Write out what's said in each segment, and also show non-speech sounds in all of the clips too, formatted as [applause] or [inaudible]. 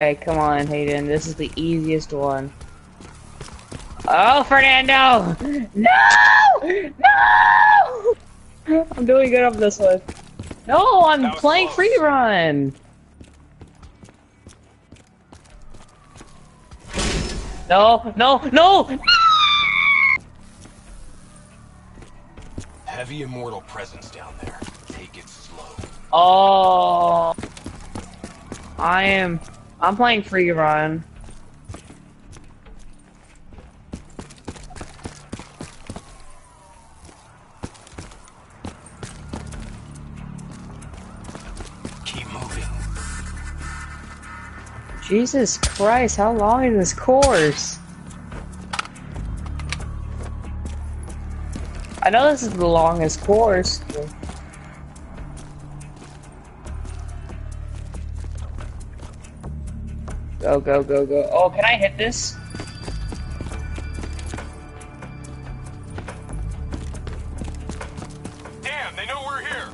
Hey, come on, Hayden. This is the easiest one. Oh, Fernando! No! No! I'm doing good on this one. No, I'm playing close. free run. No, no, no! Heavy immortal presence down there. Take it slow. Oh, I am. I'm playing free run. Keep moving. Jesus Christ, how long is this course? I know this is the longest course. Go, go, go, go. Oh, can I hit this? Damn, they know we're here.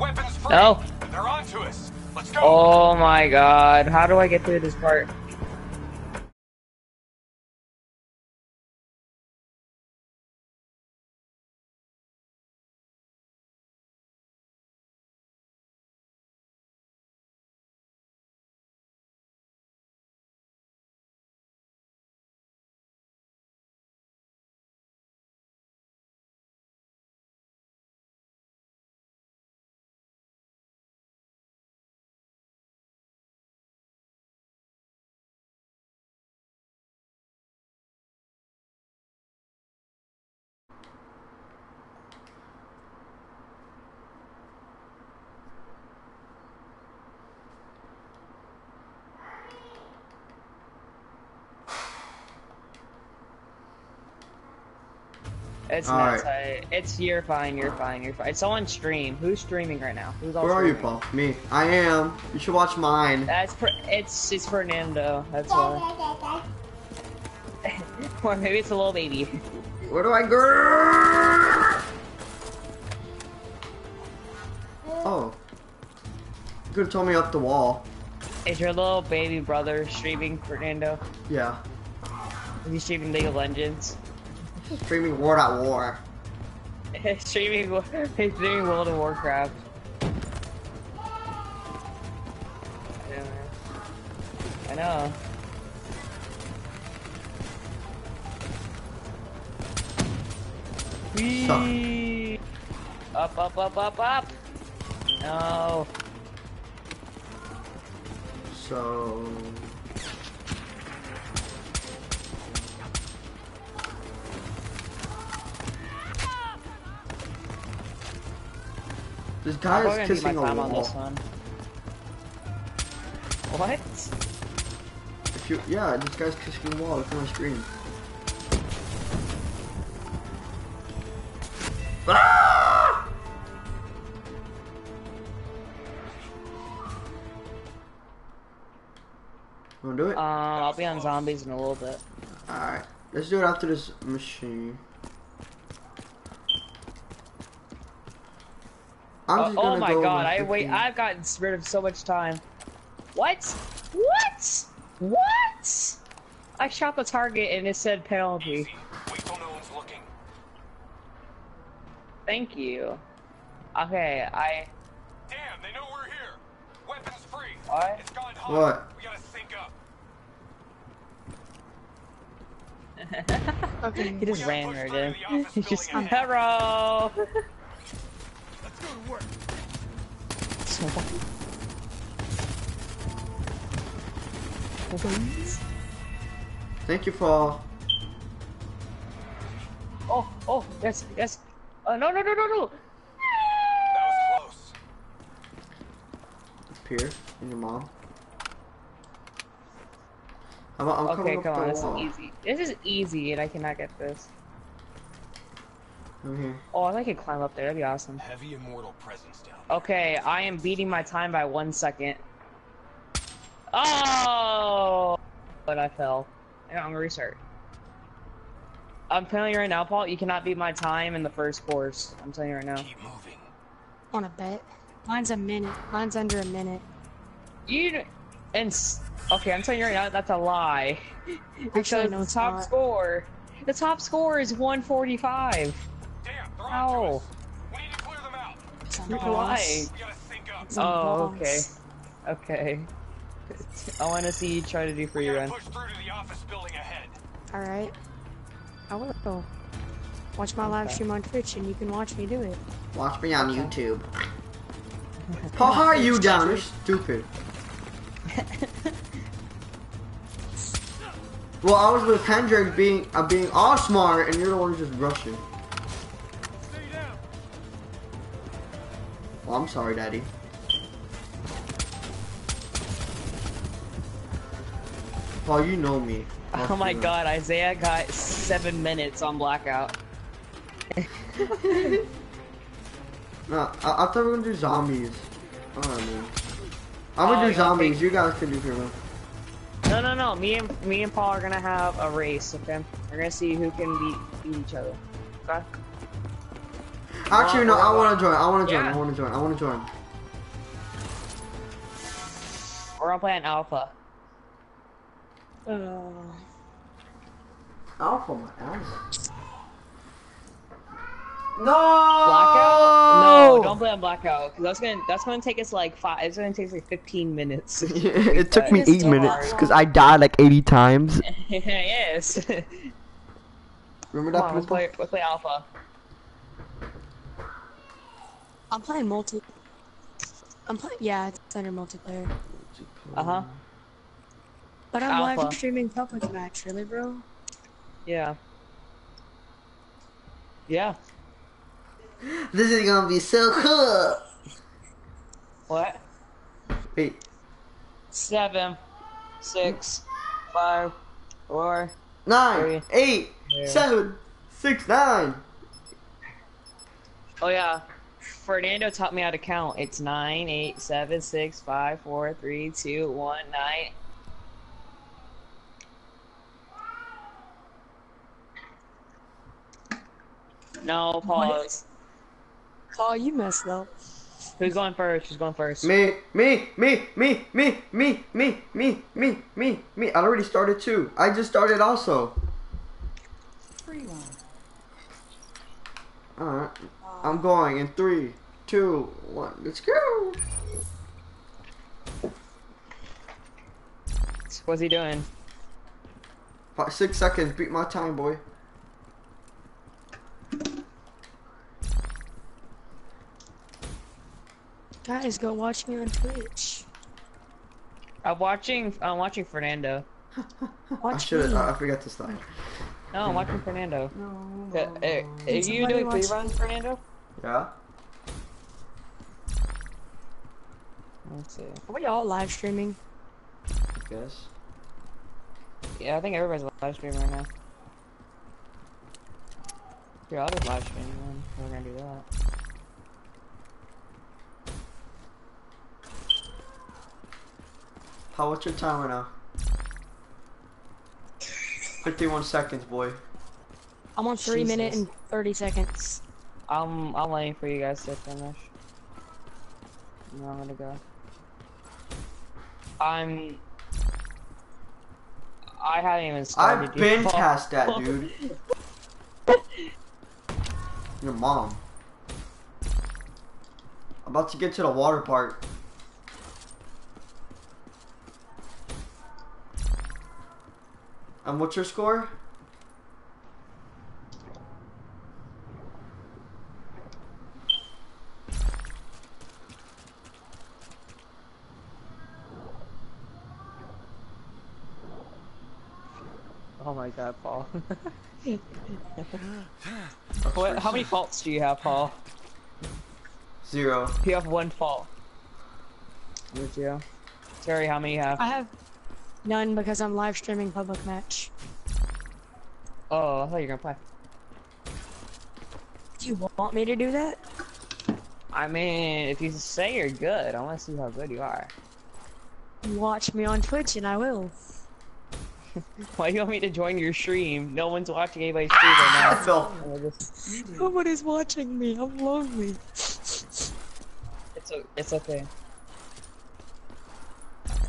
Weapons free. No. They're onto us. Let's go. Oh my god, how do I get through this part? It's not Alright. tight. It's you're fine, you're fine, you're fine. It's on stream. Who's streaming right now? Who's all Where are you. Paul? Me. I am. You should watch mine. That's per it's it's Fernando. That's why. [laughs] or maybe it's a little baby. Where do I go? Oh. You could have told me up the wall. Is your little baby brother streaming Fernando? Yeah. Is he streaming League of Legends? Streaming War at War. [laughs] streaming [laughs] streaming World of Warcraft. Yeah. I know. Whee! Up, up, up, up, up! No. So. This guy I'm is kissing a time on wall. this one. What? If you, yeah, this guy's kissing a wall. Look at my screen. Ah! Wanna do it? Um, I'll be on zombies in a little bit. Alright, let's do it after this machine. I'm uh, Oh, just oh gonna my go god, I wait, I've gotten rid of so much time. What? What? What? I shot the target and it said penalty. Easy. Wait till no one's looking. Thank you. Okay, I. Damn, they know we're here. Weapons free. What? It's gone hot. What? We gotta sync up. [laughs] Okay. he just ran push right in. to He's just building ahead. hello. [laughs] To work. Thank you for Oh, oh, yes, yes. Uh, no, no, no, no, no. That was close. Pierce and your mom. I'm, I'm Okay, come on, this wall. is easy. This is easy, and I cannot get this. Come here. Oh, I could climb up there. That'd be awesome. Heavy immortal presence down there. Okay, I am beating my time by one second. Oh! But I fell. I'm gonna restart. I'm telling you right now, Paul, you cannot beat my time in the first course. I'm telling you right now. Keep moving. On a bet. Mine's a minute. Mine's under a minute. You, And okay, I'm telling you right now, that's a lie. [laughs] Because no, the it's top not. score, the top score is 145. Ow. Why? Oh, okay. Okay. [laughs] I want to see you try to do free run. Alright. I will. Watch my okay. live stream on Twitch and you can watch me do it. Watch me on. YouTube. [laughs] How are you down? You're stupid. [laughs] well, I was with Hendrik being uh, being all smart and you're the one just rushing. Well, I'm sorry, Daddy. Paul, you know me. [laughs] Oh my god, Isaiah got seven minutes on blackout. [laughs] No, I, I thought we were gonna do zombies. Alright, man. I'm Oh, gonna do you zombies. You guys can do hero. No, no, no. Me and me and Paul are gonna have a race. Okay, we're gonna see who can beat, beat each other. Okay. Actually, no. I want to join. I want to join. Yeah. I want to join. I want to join. We're gonna play an alpha. Uh, Alpha, my ass. No. Blackout? No, don't play on blackout. Cause that's gonna that's gonna take us like five. It's gonna take like 15 minutes. [laughs] it took me eight minutes because I died like 80 times. [laughs] yes. Come Remember that? on, let's play. Let's play alpha. I'm playing multi. I'm playing. Yeah, it's under multiplayer. Uh huh. But I'm Alpha. live streaming public match, really, bro. Yeah. Yeah. This is gonna be so cool. What? Wait, Seven, six, five, four. nine, Three. eight, Yeah. seven, six, nine. Oh yeah. Fernando taught me how to count. It's nine, eight, seven, six, five, four, three, two, one, nine. No, pause. Paul, you messed up. Who's going first? Who's going first? Me, me, me, me, me, me, me, me, me, me, me. I already started too. I just started also. Alright. I'm going in three, two, one. Let's go. What's he doing? Five, six seconds. Beat my time, boy. Guys, go watch me on Twitch. I'm watching. I'm watching Fernando. [laughs] I Watch should. me. I forgot to start. No, I'm watching Fernando. No. Uh, uh, Are you doing watch- free runs, Fernando? Yeah. Let's see. Are we all live streaming? I guess. Yeah, I think everybody's live streaming right now. Yeah, I'll just live stream then. We're gonna do that. How? What's your time right now? Fifty-one seconds, boy. I'm on three minute and thirty seconds. I'm I'm waiting for you guys to finish. And I'm gonna go. I'm. I haven't even started. I've been [laughs] Paul- past that, dude. Your mom. About to get to the water park. And what's your score? Oh my god, Paul. [laughs] what, how many faults do you have, Paul? Zero. You have one fault. Would you? Terry, how many you have? I have none because I'm live streaming public match. Oh, I thought you were gonna play. Do you want me to do that? I mean, if you say you're good, I want to see how good you are. Watch me on Twitch and I will. [laughs] Why do you want me to join your stream? No one's watching anybody's stream right now. [laughs] I Nobody's watching me. I'm lonely. It's o- it's okay.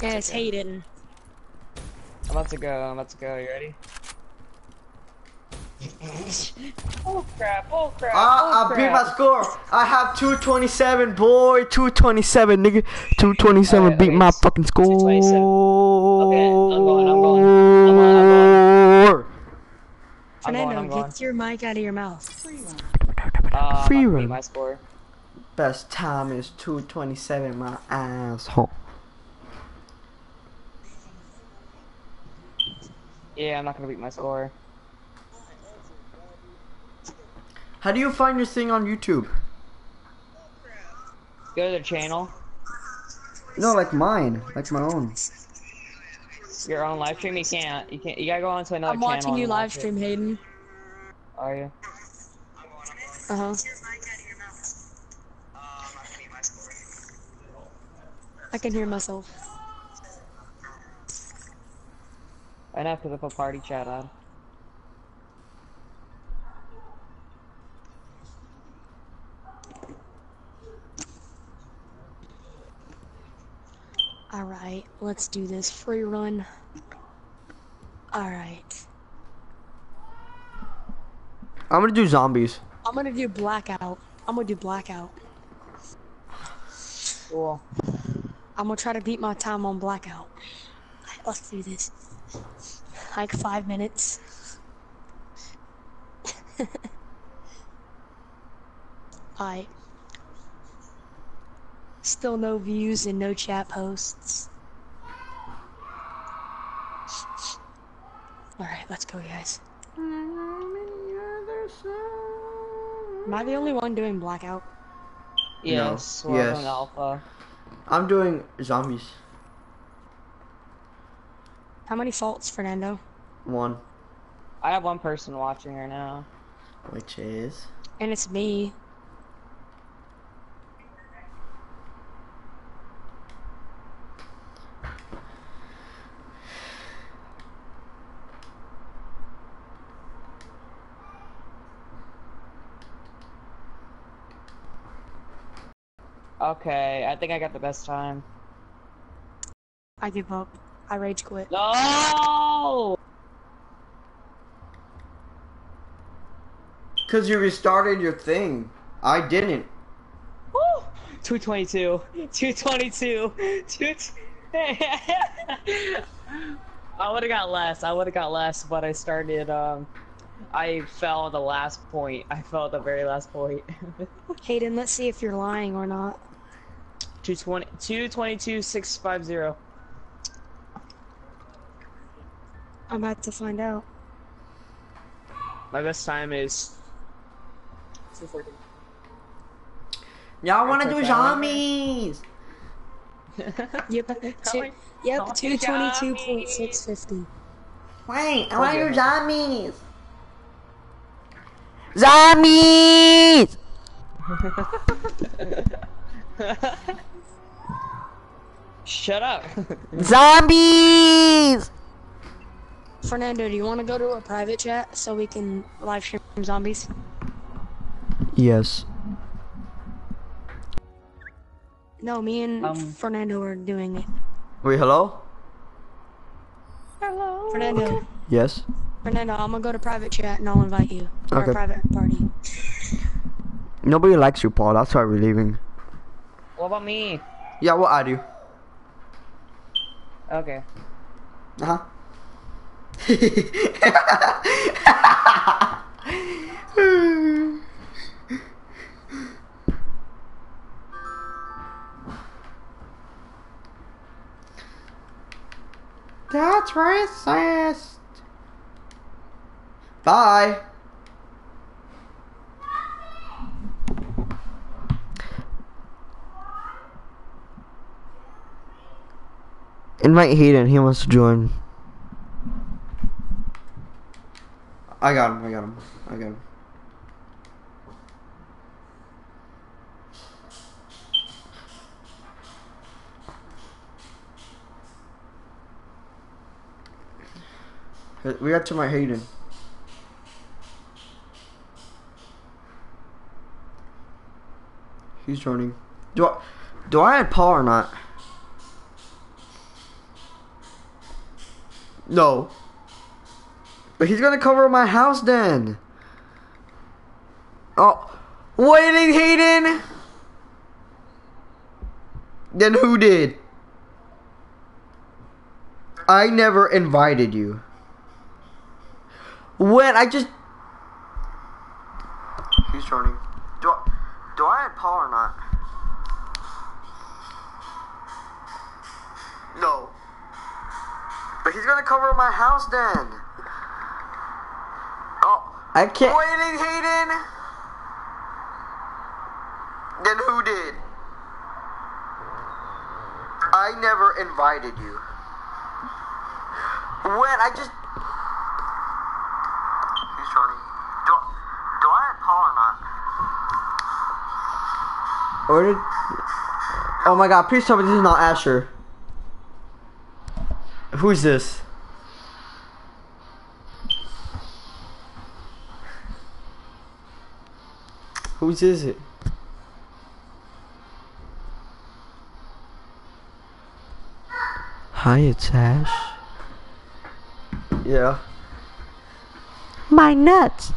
Yeah, it's Hayden. I'm about to go. I'm about to go. You ready? [laughs] oh crap! Oh crap! Ah, oh, I beat my score. I have 227, boy. 227, nigga. 227 Alright, beat okay, my fucking score. Okay, I'm going, I'm going. I'm going, I'm going. I'm going, Fernando, I'm going. get your mic out of your mouth. Uh, Free I'm about to beat my score. Best time is 227, my asshole. Yeah, I'm not gonna beat my score. How do you find your thing on YouTube? Go to the channel. No, like mine, like my own. Your own live stream. You can't. You can't. You gotta go on to another I'm channel. watching you watch live it. stream, Hayden. Are you? Uh huh. I can hear myself. I know because I put party chat on. Alright, let's do this free run. Alright. I'm gonna do zombies. I'm gonna do blackout. I'm gonna do blackout. Cool. I'm gonna try to beat my time on blackout. Alright, Let's do this. Like five minutes. [laughs] Alright. Still no views and no chat posts. Alright, let's go, guys. Am I the only one doing blackout? Yes. No. We're Yes. alpha. I'm doing zombies. How many faults, Fernando? One, I have one person watching right now. which is And it's me. Okay, I think I got the best time. I give up. I rage quit. No! because you restarted your thing. I didn't. Woo! 222. 222. Two [laughs] I would have got less. I would have got less, but I started, um, I fell at the last point. I fell at the very last point. [laughs] Hayden, let's see if you're lying or not. 220, 222, 650. I'm about to find out. My best time is 214. Y'all wanna do zombies? [laughs] [laughs] Yep, [laughs] two, me- yep, tell me two twenty-two point six fifty. Wait, I wanna do zombies. Zombies! Shut up. Zombies! Fernando, do you want to go to a private chat so we can live stream zombies? Yes. No, me and Um. Fernando are doing it. Wait, hello? Hello. Fernando, Yes. Fernando, I'm gonna go to private chat and I'll invite you to Okay. our private party. Nobody likes you, Paul. That's why we're leaving. What about me? Yeah, we'll add you. Okay. Uh huh. [laughs] That's racist. Bye. Invite Hayden. He wants to join. I got him. I got him. I got him. We got to my Hayden. He's joining. Do I do I add Paul or not? No. But he's gonna cover my house then. Oh, waiting, Hayden. Then who did? I never invited you. When I just. He's turning. Do I, do I have Paul or not? No. But he's gonna cover my house then. I can't. Waiting, Hayden. Then who did? I never invited you. When I just. He's turning. Do, do I have Paul or not? Or did. Oh my god, please tell me this is not Asher. Who's this? Whose is it? Hi, it's Ash. Yeah. My nuts.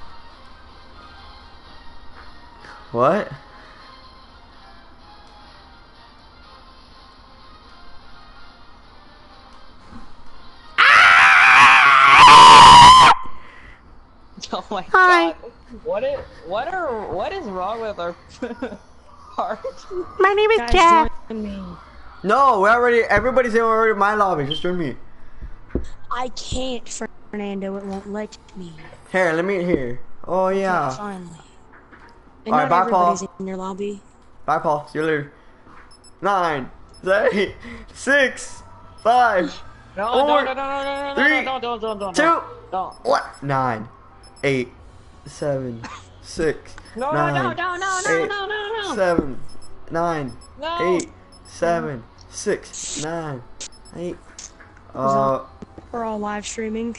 What? [laughs] Oh my Hi. god. What is what are what is wrong with our [laughs] heart? My name is Guys, Jack. me. No, we already. Everybody's in already my lobby. Just join me. I can't, Fernando. It won't let me. Here, let me here. Oh yeah. Finally. And Alright, bye, Paul. in your lobby. Bye, Paul. See you later. Nine, eight, six, five, No, Four, no, no, no, no, no, no, three, no, no, no, no, no, two, no. No. what? Nine, eight, seven, six, No, nine, no, no, no, no, eight, no, no, no. seven, nine, No. eight, seven, six, nine, eight. Uh, We're all live streaming.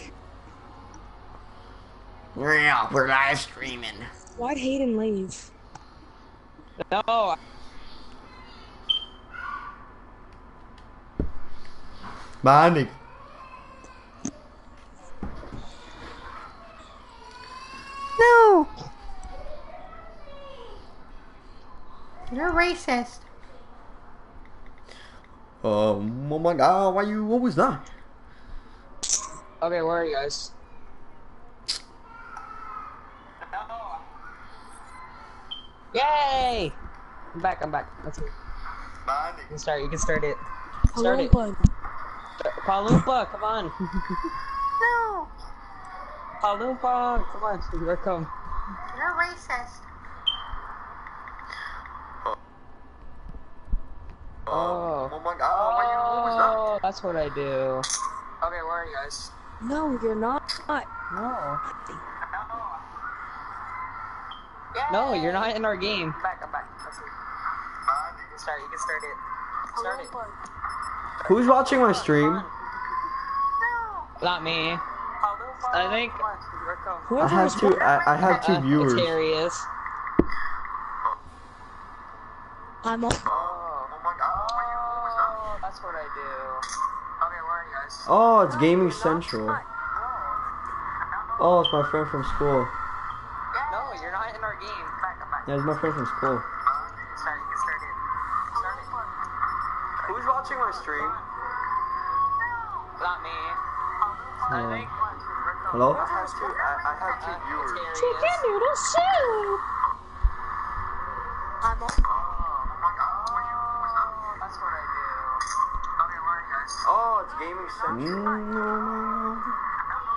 yeah, we're live streaming. Why'd Hayden leave? No. Bye, Nick. No. You're racist. Um, oh my god, why you, what was that? Okay, where are you guys? Yay! I'm back, I'm back. Let's go. Bye, You can start, you can start it. Hello, Start it. bud. Palumpa, come on. [laughs] No. Palumpa, come on. Here I come. You're racist. Oh. Oh, oh my god, why you, what was that? Oh, that's what I do. Okay, where are you guys? No, you're not. No. No, you're not in our game. I'm Back, I'm back. Let's see. You can start, you can start it. Start it. Who's watching my stream? Not me. I think. I Whoever have two, I, I have two Uh, viewers. It's I'm on. Oh my god, why you, what was that? Oh, that's what I do. Okay, where are you guys? Oh, it's Gaming Central. Oh, it's my friend from school. No, you're not in our game. Back, back. Yeah, it's my friend from school. Start, you can start it. Start. Who's watching my stream? Not me. I think. Hello? I have two, I, I have two Uh, viewers. it's noodle soup. I'm on. That's what I do. Okay, where are you guys? Oh, it's Gaming Central.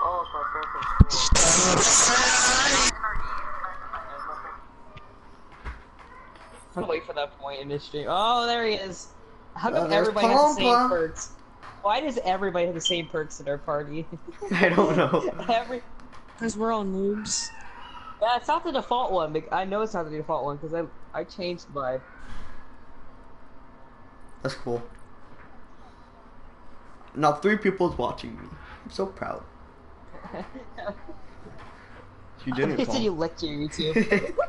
Oh, it's my friend from school. I'm gonna wait for that point in this stream. Oh, there he is. How Oh, come there's everybody has the same Palumpa. Perks? Why does everybody have the same perks in our party? [laughs] I don't know. Every Because we're all noobs. yeah, it's not the default one. bec- I know it's not the default one because I I changed my. That's cool. Now three people's watching me. I'm so proud. You didn't, Until [laughs] you Paul. licked your YouTube. [laughs]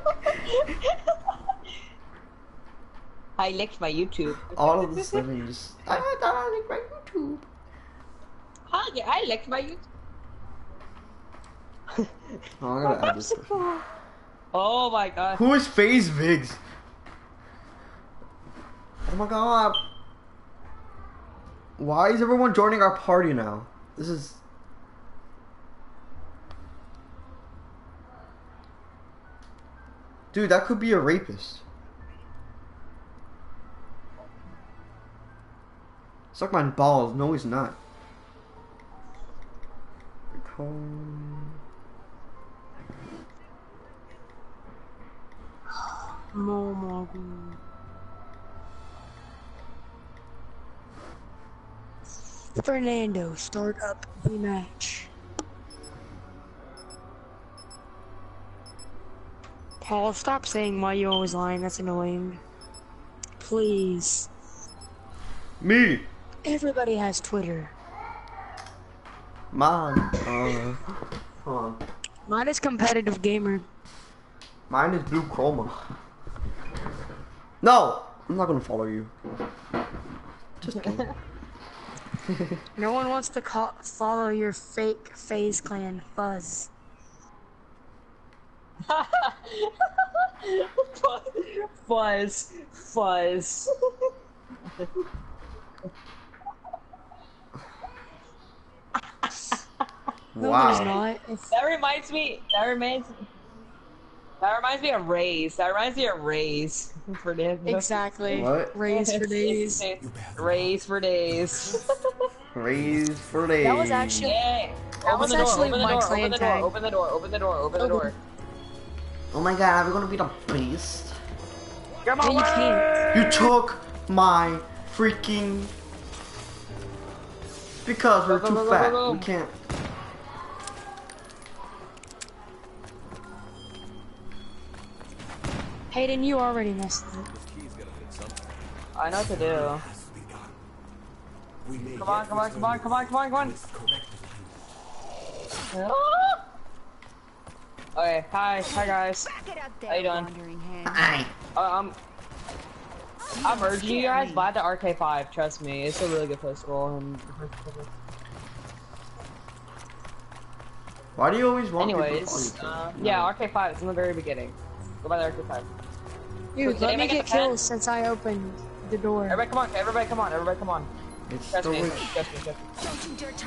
I licked my YouTube. All of the sudden, just I thought I like my YouTube. Ah, I, like my YouTube. [laughs] Oh, I gotta add this. person. [laughs] Oh my god. Who is Phase Vigs? Oh my god. Why is everyone joining our party now? This is. Dude, that could be a rapist. Suck my balls. No, he's not. My god. Fernando, start up the match. Paul, stop saying why you always lying. That's annoying. Please. Me! Everybody has Twitter. Mom. Uh, hold on. Mine is competitive gamer. Mine is blue chroma. No! I'm not gonna follow you. Just kidding. [laughs] No one wants to call, follow your fake FaZe clan fuzz. [laughs] Fuzz. Fuzz. [laughs] No, wow. there's not. If- That reminds me. That reminds. That reminds me of Rays. That reminds me of Rays. For days. exactly. What? Raise for days. Rays for days. Raise for days. That was actually- Yay! That Open was the door, actually open the my door, clan open the tag. door, open the door, open the door, open the Open. door. Oh my god, Are we're gonna be the beast. Come No, on, you. You took my freaking. Because we're Go, go, too go, go, fat. go, go. We can't. Hayden, you already messed up. I know what to do. Come on, come on, come on, come on, come on, come on. Ah! [gasps] Okay, hi, hi guys. How you doing? Aye. Uh, um, I'm urging you guys buy the RK5. Trust me, it's a really good pistol. And Why do you always want people to anyways, call you uh, yeah, RK5. It's in the very beginning. Go buy the RK5. Dude, Did let me anyone get get the pen? since I opened the door. Everybody, come on! Everybody, come on! Everybody, come on! It's Trust the me, witch. me, trust me.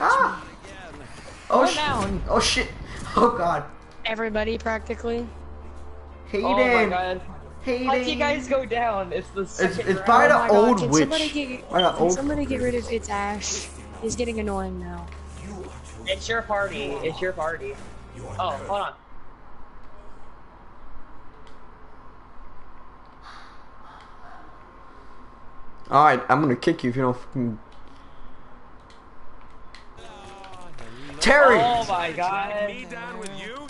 Ah! Oh, Go sh- down. oh shit! Oh god. Everybody practically. Hayden. Oh my god! Hayden. How do you guys go down? It's the It's, second it's round. by Oh the my God, old can witch. Somebody get, By the can old. somebody get rid of its ash? He's getting annoying now. It's your party. It's your party. Oh, hold on. All right, I'm gonna kick you if you don't. Fucking... Terry, Oh my god. Me down with you?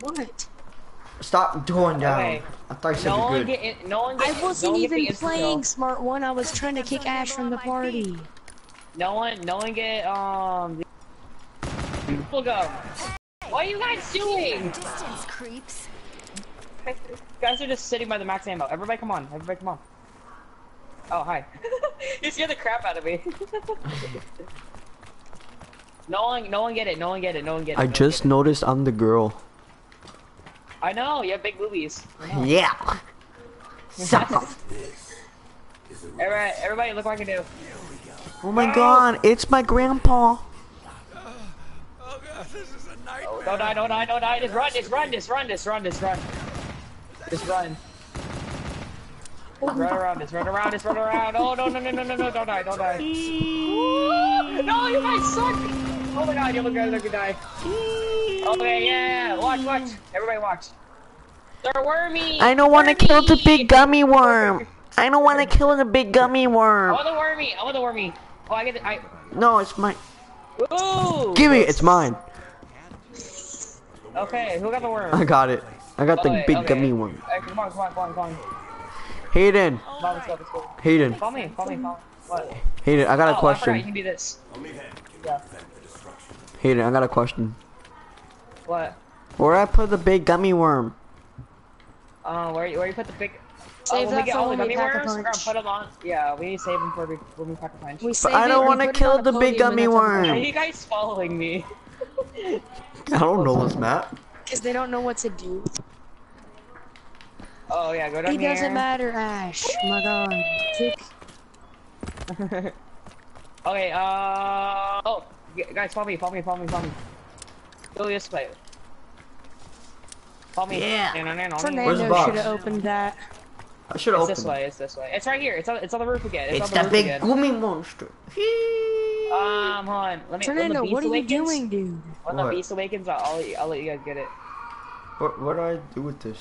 What? stop doing down. Okay. I thought you said No you're one good. get in, no one I get, no wasn't one get the even playing kill. Smart One. I was trying to kick Ash from the party. No one, no one get um. The... People go. What are you guys doing? Distance creeps. You guys are just sitting by the max ammo. Everybody, come on. Everybody, come on. Oh, hi. [laughs] you scared the crap out of me. [laughs] no one, no one get it. No one get it. No one get it. I no just noticed I'm the girl. I know. You have big boobies. Yeah. Suck [laughs] off. Everybody, everybody, look what I can do. Oh my god, it's my grandpa. Oh god, this is a nightmare. Oh, don't die, don't die, don't die. Just run, just run, just run, just run, just run. Just run. Just run Oh, around, just run around, just run around. Oh, no, no, no, no, no, no, don't die, don't die. No, you guys suck. Oh my god, you look good, look good, die. Okay, yeah, yeah, watch, watch. Everybody watch. They're wormy. I don't want oh, to kill the big gummy worm. I don't want to kill the big gummy I worm. want the wormy, I want the wormy. Oh, I get the, I, No, it's mine. ooh. Give me it. It's mine. Okay, who got the worm? I got it. I got the Okay, big okay. gummy worm. Hey, come on, come on, come on, come on. Hayden. Come on, let's go, let's go. Hayden. Call me, call me, call me. What? Hayden, I got a Oh, I forgot, you question. can do this. Yeah. Hayden, I got a question. What? Where I put the big gummy worm? Uh, where you, where you put the big? Save when that we get for all the when we gummy pack a worms, we're gonna punch. put them on. Yeah, we need to save them for we- when we pack a punch. We But I don't want to kill on the big gummy worm. Are you guys following me? [laughs] I don't know this map. Because they don't know what to do. Oh yeah, go down It here. doesn't matter, Ash. My god. Kick. [laughs] Okay, uh oh, y- guys, follow me, follow me, follow me, follow me. Go this way. Follow me. Yeah. Where's the Fernando box? should have opened that. I should It's open. this way. It's this way. It's right here. It's on. It's on the roof again. It's, It's on the that roof big again. gummy monster. Um, hold on. Let me. Fernando, when the what beast are you awakens, doing, dude? When the beast awakens, I'll, I'll, let you- I'll let you guys get it. What, what do I do with this?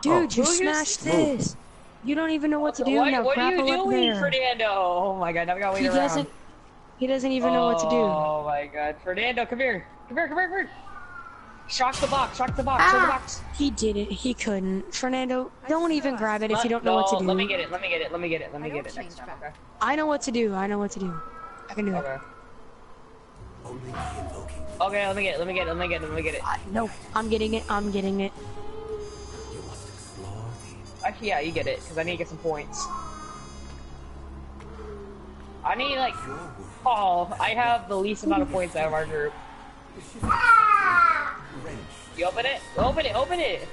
Dude, Oh. you Who is- smashed Move. this. You don't even know what to do what now. what are you Grapple up doing, there. Fernando? Oh my god, now we gotta wait He around. doesn't. He doesn't even know what to do. Oh my god, Fernando, come here. Come here, come here, come here. Shock the box, shock the box, show the ah! box. He did it. He couldn't. Fernando, don't even grab it if you don't know no, what to do. Let me get it, let me get it, let me get it, let me get it next time, okay? I know what to do. I know what to do. I can do it. Okay. Okay, let me get it, let me get it, let me get it, let me get it. I, no, I'm getting it. I'm getting it. Actually, yeah, you get it, because I need to get some points. I need, like, oh, I have the least amount of points out of our group. You open it? Open it, open it!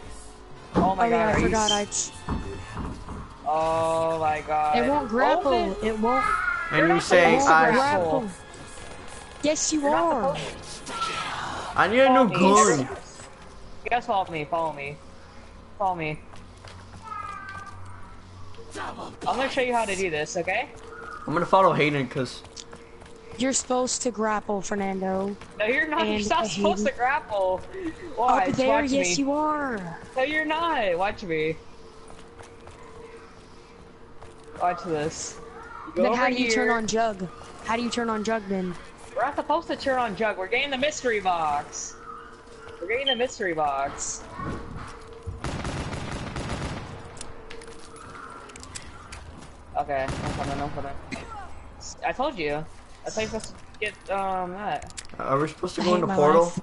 Oh my oh god, yeah, are I you forgot. I. s- Oh my god. It won't grapple. Open- It won't. And You're you not say supposed to I, grapple. Yes, you You're are. I need a new Follow me. gun. You guys follow me, follow me. Follow me. I'm gonna show you how to do this, okay? I'm gonna follow Hayden because You're supposed to grapple, Fernando. No, you're not. You're not supposed to grapple. Oh, watch, Up there, watch yes, me. you are. No, you're not. Watch me. Watch this. Go Then how do you turn on Jug? How do you turn on Jug then? We're not supposed to turn on Jug. We're getting the mystery box. We're getting the mystery box. Okay, no coming, no coming. I told you. I how you're supposed to get um that. are we supposed to go in hate the portal? life.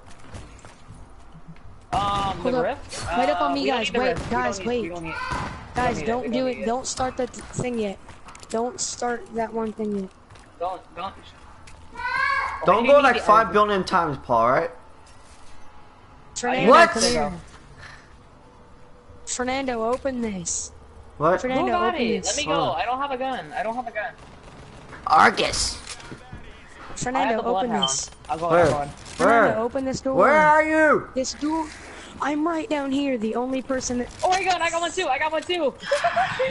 Um, Hold the up. rift. Wait up on Uh, me, guys. Wait, rift. Guys, need- wait. we don't need- Guys, need it, don't do it. it. Don't start that thing yet. Don't start that one thing yet. Don't don't. Don't go like five billion times, Paul. Right? Fernando, What? Fernando, open this. What? Who Fernando, got it? Let me go. I don't have a gun. I don't have a gun. Argus. Fernando, open this. I'll go. Where? I'll go. Fernando, Where? open this door. Where are you? This door. I'm right down here. The only person that. Oh my god! I got one too. I got one too.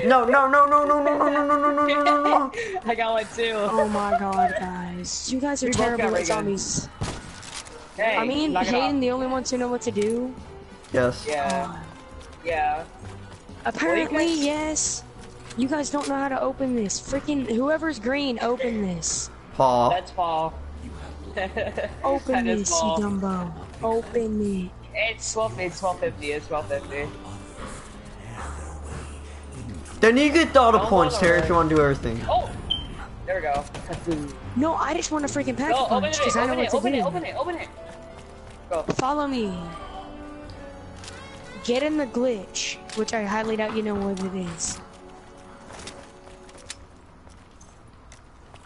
No, no, no, no, no, no, no, no, no, no, no, no, no, no. I got one too. Oh my god, guys. You guys are We both terrible at zombies. Hey, I mean, knock. Hayden, the only one to know what to do. Yes. Yeah. Yeah. Apparently, guys- yes. You guys don't know how to open this. Freaking whoever's green, open this. Paul. That's Paul. [laughs] Open That is this, you Dumbo. Open it. It's twelve. It's twelve fifty. It's twelve fifty. Then you get all the Don't points, Terry, if you want to do everything. Oh, there we go. No, I just want to freaking pack No, a punch because I know Open what it. to Open do. it. Open it. Open it. Go. Follow me. Get in the glitch, which I highly doubt you know what it is.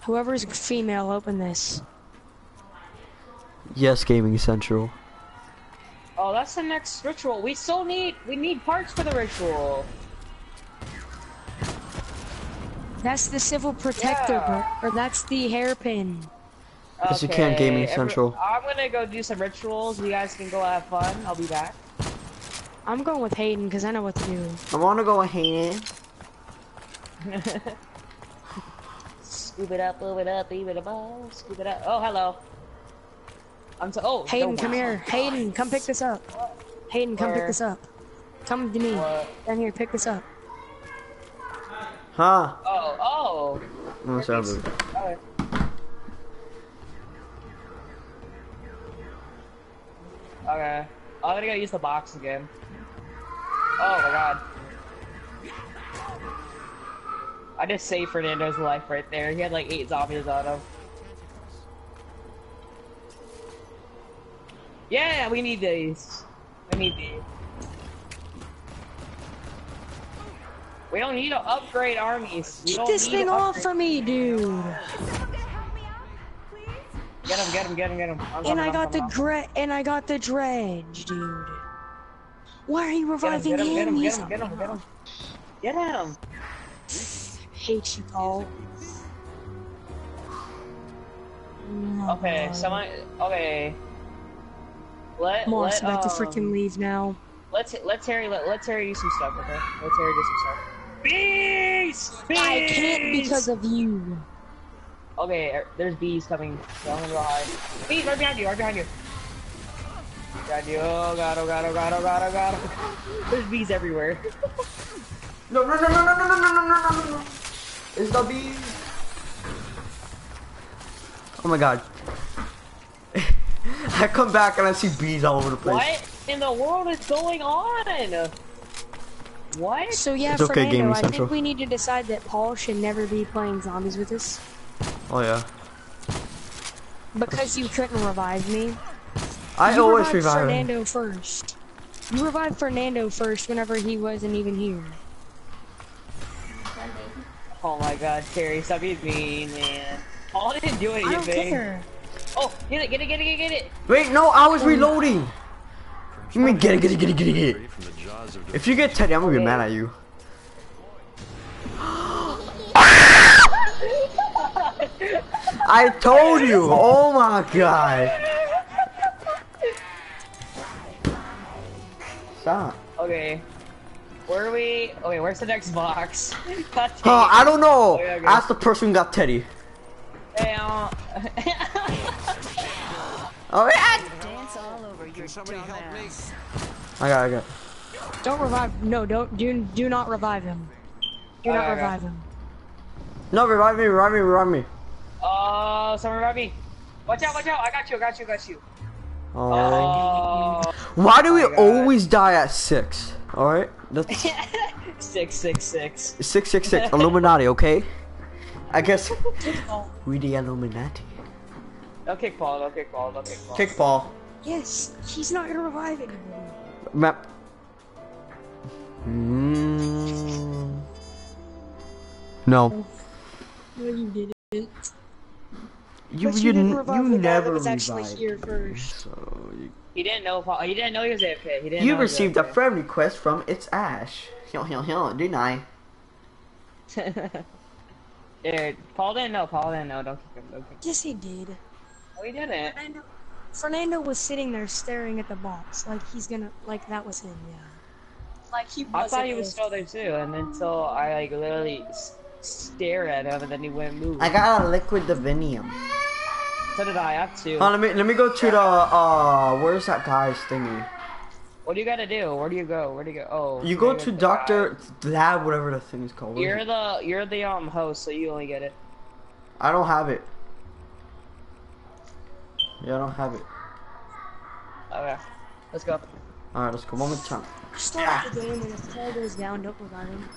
Whoever's female, open this. Yes, Gaming Central. Oh, that's the next ritual. We still need. We need parts for the ritual. That's the civil protector, Yeah. or, or that's the hairpin. Yes, you can, Gaming every- Central. I'm gonna go do some rituals. You guys can go have fun. I'll be back. I'm going with Hayden because I know what to do. I want to go with Hayden. Scoop it up, move it up, leave it above. Scoop it up. Oh, hello. I'm so. Oh, Hayden, no. come here. Hayden, come pick this up. Hayden, come pick this up. Come to me. What? Down here, pick this up. Huh? Oh, oh. What's up? Okay. Oh, okay. I'm gonna go use the box again. Oh my god. I just saved Fernando's life right there. He had like eight zombies on him. Yeah, we need these. We need these. We don't need to upgrade armies. We Get this thing off for me, dude. Get him, get him, get him, get him. I'm And coming, I I'm got the coming, gre and I got the dredge, dude. Why are you I'm- Get reviving him, get him, get him, get him, get him, get him. Get him. Hate you, Paul. [sighs] Oh, Okay, God. someone. Okay. Let I'm let also about to um, freaking leave now. Let's let Terry let let Terry do some stuff. Okay. Let Terry do some stuff. Bees. Bees. I can't because of you. Okay, er, there's bees coming. So I'm gonna go hide. Bees right behind you. Right behind you. Behind you. Oh god. Oh god. Oh god. Oh god. Oh god. There's bees everywhere. No, no, no, no, no, no, no, no, no, no, no, no. It's the bees. Oh my god. I come back and I see bees all over the place. What in the world is going on? What? So yeah, It's okay, Fernando, I think we need to decide that Paul should never be playing zombies with us Oh yeah. because you couldn't revive me. I you always revived revive him. Fernando first. You revived Fernando first whenever he wasn't even here. Oh my god, Terry, stop being mean, man. Oh, Paul didn't do I don't anything. care. Oh, get it, get it, get it, get it, get it. Wait, no, I was reloading. You mean get it, get it, get it, get it, get it. From the jaws of If you get Teddy, I'm gonna be mad at you. I told you. Oh my god. Stop. Okay. Where are we? Okay, where's the next box? God dang Oh. I don't know. Okay, okay. Ask the person who got Teddy. Hey, uh, Oh yeah. Dance all over your somebody help me? I got, I got. Don't revive. No, don't. Do do not revive him. Do not Okay, okay. revive him. No, revive me, revive me, revive me. Oh, someone revive me. Watch out, watch out. I got you, I got you, I got you. Oh. Oh. Why do we my always die at six? All right, that's [laughs] six, six, six. six, six, six. Illuminati, okay? I guess [laughs] we the Illuminati. Don't kick Paul, don't kick Paul, don't kick Paul. Kick ball. Yes, he's not gonna revive anybody. Map. Mm. No. No, you didn't. You But you, you didn't you, revive the never that was actually revived here first. So you, He didn't know Paul. He didn't know he was AFK. He didn't. you know he received a friend request from It's Ash. Hill, hill, hill, didn't I? [laughs] Dude, Paul didn't know. Paul didn't know. Don't kick him. Don't kick him. Yes, he did. No, he didn't. Fernando, Fernando was sitting there staring at the box, like he's gonna, like that was him, yeah. Like he I thought he was still there too, and until I like literally s- stare at him, and then he wouldn't move. I got a liquid divinium. So did I. I have two. Oh, let me let me go to the uh where's that guy's thingy? What do you gotta do? Where do you go? Where do you go? Oh, You go to Doctor Lab, whatever the thing is called. guy. You're it? the you're the um host, so you only get it. I don't have it. Yeah, I don't have it. Okay, let's go. All right, let's go. One more time. Start the game, and if Paul goes down, don't revive him.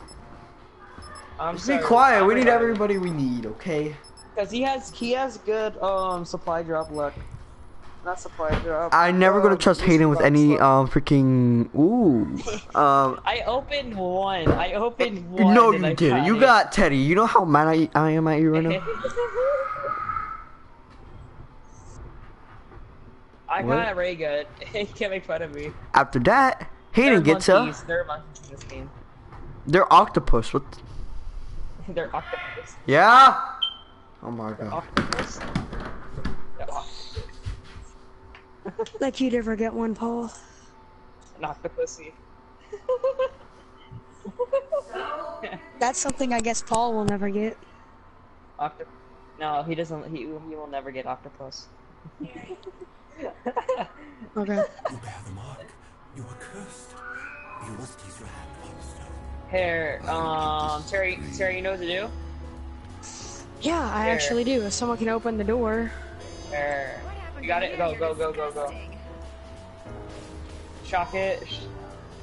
I'm Just be quiet. We need everybody we need, okay? Because he has he has good um supply drop luck. Not supply drop. I'm never gonna um, trust Hayden with any um freaking ooh. [laughs] Um, I opened one. I opened [laughs] one. no, you I didn't. You it. got Teddy. You know how mad I, I am at you right now. [laughs] I What? got Ray good. he can't make fun of me. After that, Hayden gets monkeys. They're monkeys in this game. They're octopus. What? [laughs] They're octopus. Yeah. Oh my god. They're octopus. [laughs] Like you'd ever get one, Paul. An octopusy. [laughs] That's something I guess Paul will never get. Octop. No, he doesn't. He he will never get octopus. Okay. You bear the mark. You are cursed. You must kiss your hand upon the stone. Here, um, Terry, Terry, you know what to do? Yeah, I actually do. If someone can open the door. Here, you got it. Go, go, go, go, go. Shock it.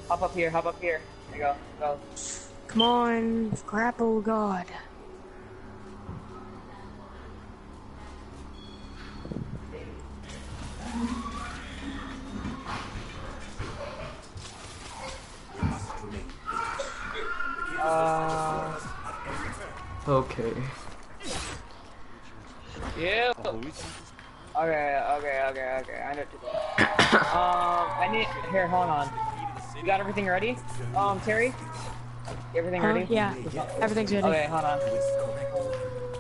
Hop up here. Hop up here. There you go. Go. Come on, grapple god. You got everything ready? Um, Terry? Everything Huh? ready? Yeah, everything's ready. Okay, hold on.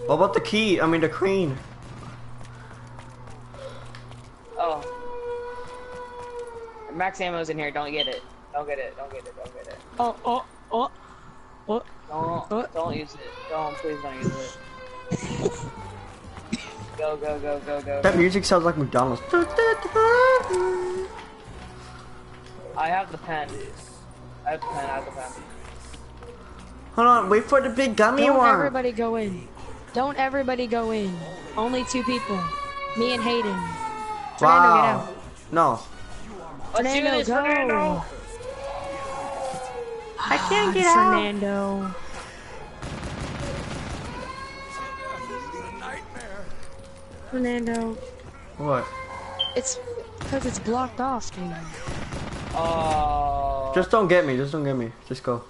What about the key? I mean the crane. Oh. Max ammo's in here. Don't get it. Don't get it. Don't get it. Don't get it. Oh, oh, oh. What? Don't. What? Don't use it. Don't. Please don't use it. [laughs] Go, go, go, go, go. That music sounds like McDonald's. I have the pen. I have the pen. I have the pen. Hold on, wait for the big gummy Don't one. everybody go in. Don't everybody go in. Only two people. Me and Hayden. Fernando, get out. No. Let's do Fernando, this, go. Fernando. I can't get Ah, out. Fernando. This is a nightmare. Fernando. What? It's because it's blocked off, dude. Oh. Just don't get me. Just don't get me. Just go.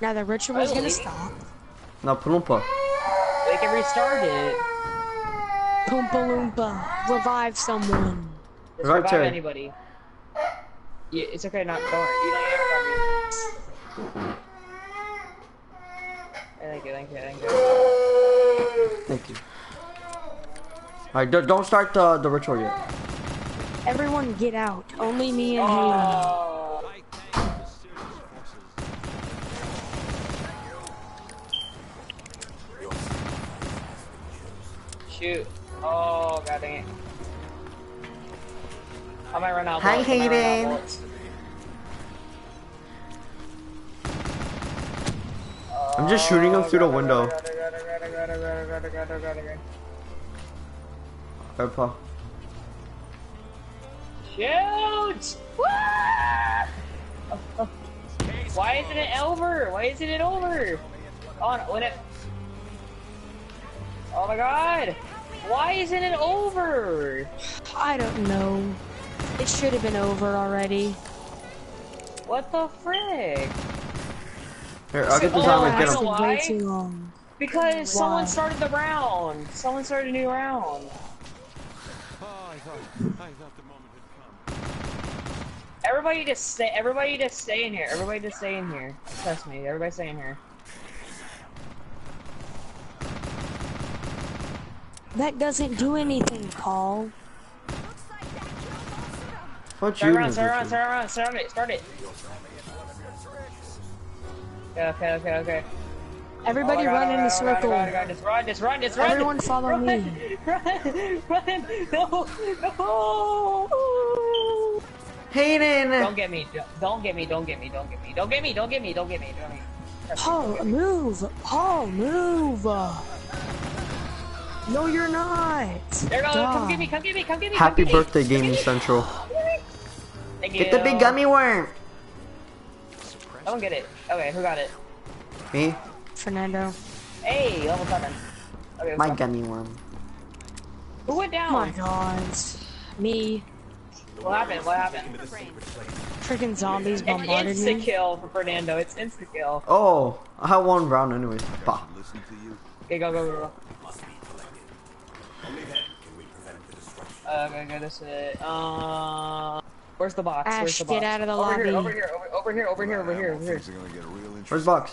Now the ritual is gonna stop. Now, Palumpa. They can restart it. Poompa Loompa. Revive someone. Just revive Terry. anybody. Yeah, it's okay. Not don't worry. You don't need to revive me. Hey, Thank you. Thank you. Thank you. Thank you. Alright, don't- don't start the, the ritual yet. Everyone get out. Only me and oh. Haley. Shoot. Oh, god dang it. I might run out Hi, Hayden. Out I'm just shooting him through the window. Purple. Shoot! Why isn't it over? Why isn't it over? Oh, On when it. Oh my god! Why isn't it over? I don't know. It should have been over already. What the frick? Here, I'll get the Oh, zombie. I Get him. why. way too long. Because Why? someone started the round. Someone started a new round. Oh, I thought, I thought the moment had come. Everybody just stay. Everybody just stay in here. Everybody just stay in here. Trust me. Everybody stay in here. That doesn't do anything, Paul. Fuck Start you, around. Start around. Start around. Start it. Start it. Okay. Okay. Okay. Okay. Everybody Oh God, run oh in a God, oh my circle. Oh God, Just run. Just run. Just run. Everyone follow [laughs] run, me. Run. Run. No. No. Hayden! Don't get me, don't get me, don't get me, don't get me, don't get me, don't get me, don't get me, don't get me. Paul, move! Paul, move! No, you're not! There go, come get me, come get me, come get me! Happy birthday, me. Gaming Central. Thank get the big gummy worm! I don't get it. Okay, who got it? Me? Fernando. Hey, level 7. Okay, My gummy worm. Who went down? Oh my god. Me. What happened? What happened? Freaking zombies bombarded It's bombarded insta kill for Fernando. It's insta kill. Oh, I had one round anyways. Bah. Listen to you. Okay, go, go, go, go. Must be collected. Only then can we prevent the destruction. Uh, go, go this way. Uh, where's the box? Ash, where's the get out of the over lobby. Here, over here, over, over here, over here, over here, over here. Things are gonna get real interesting. Where's box?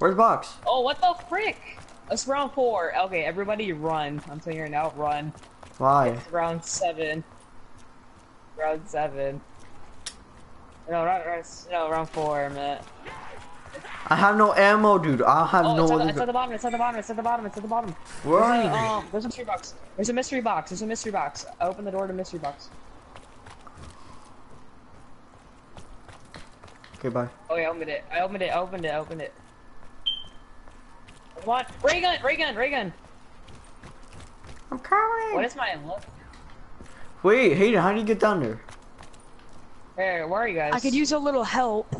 Where's box? Oh, what the frick? It's round four. Okay, everybody run. I'm telling you right now, run. Why? It's round seven. Round seven. No, round, round, no, round four, man. I have no ammo, dude. I have Oh, no it's, at the, it's at the bottom, it's at the bottom, it's at the bottom, it's at the bottom. Where are There's a, you? um, there's a mystery box. There's a mystery box. There's a mystery box. Open the door to mystery box. Okay, bye. Oh yeah, I opened it. I opened it. I opened it. I opened it. On, ray gun, ray gun, ray gun. I'm coming. What is my look? Wait, Hayden, how do you get down there? Hey, where are you guys? I could use a little help.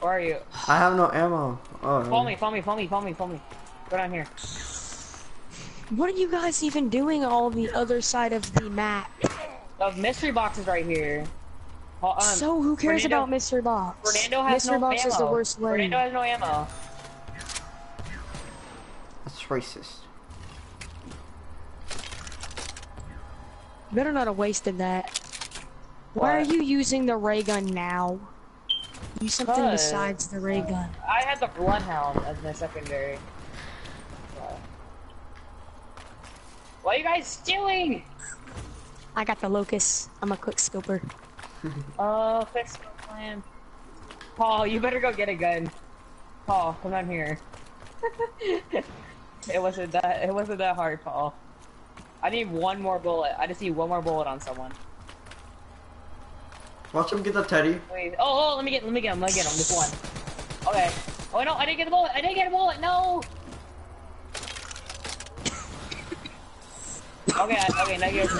Where are you? I have no ammo. Oh, Follow me. Follow me. Follow me. Follow me. Follow me. Go down here. What are you guys even doing on the other side of the map? The mystery box is right here. Paul, um, so who cares Fernando- about Mr. Box? Fernando has Mr. no Box ammo. is the worst way. Fernando has no ammo. That's racist. Better not have wasted that. Why are you using the ray gun now? Use something besides the ray gun. I had the Bloodhound as my secondary. So. What are you guys doing? I got the locust. I'm a quick scoper. [laughs] Oh, fix the plan. Paul, you better go get a gun. Paul, come down here. [laughs] it wasn't that. It wasn't that hard, Paul. I need one more bullet. I just need one more bullet on someone. Watch him get the teddy. Please. Oh, oh, let me get, let me get him, let me get him. Just one. Okay. Oh no, I didn't get the bullet. I didn't get a bullet. No. okay, I- okay, now give us a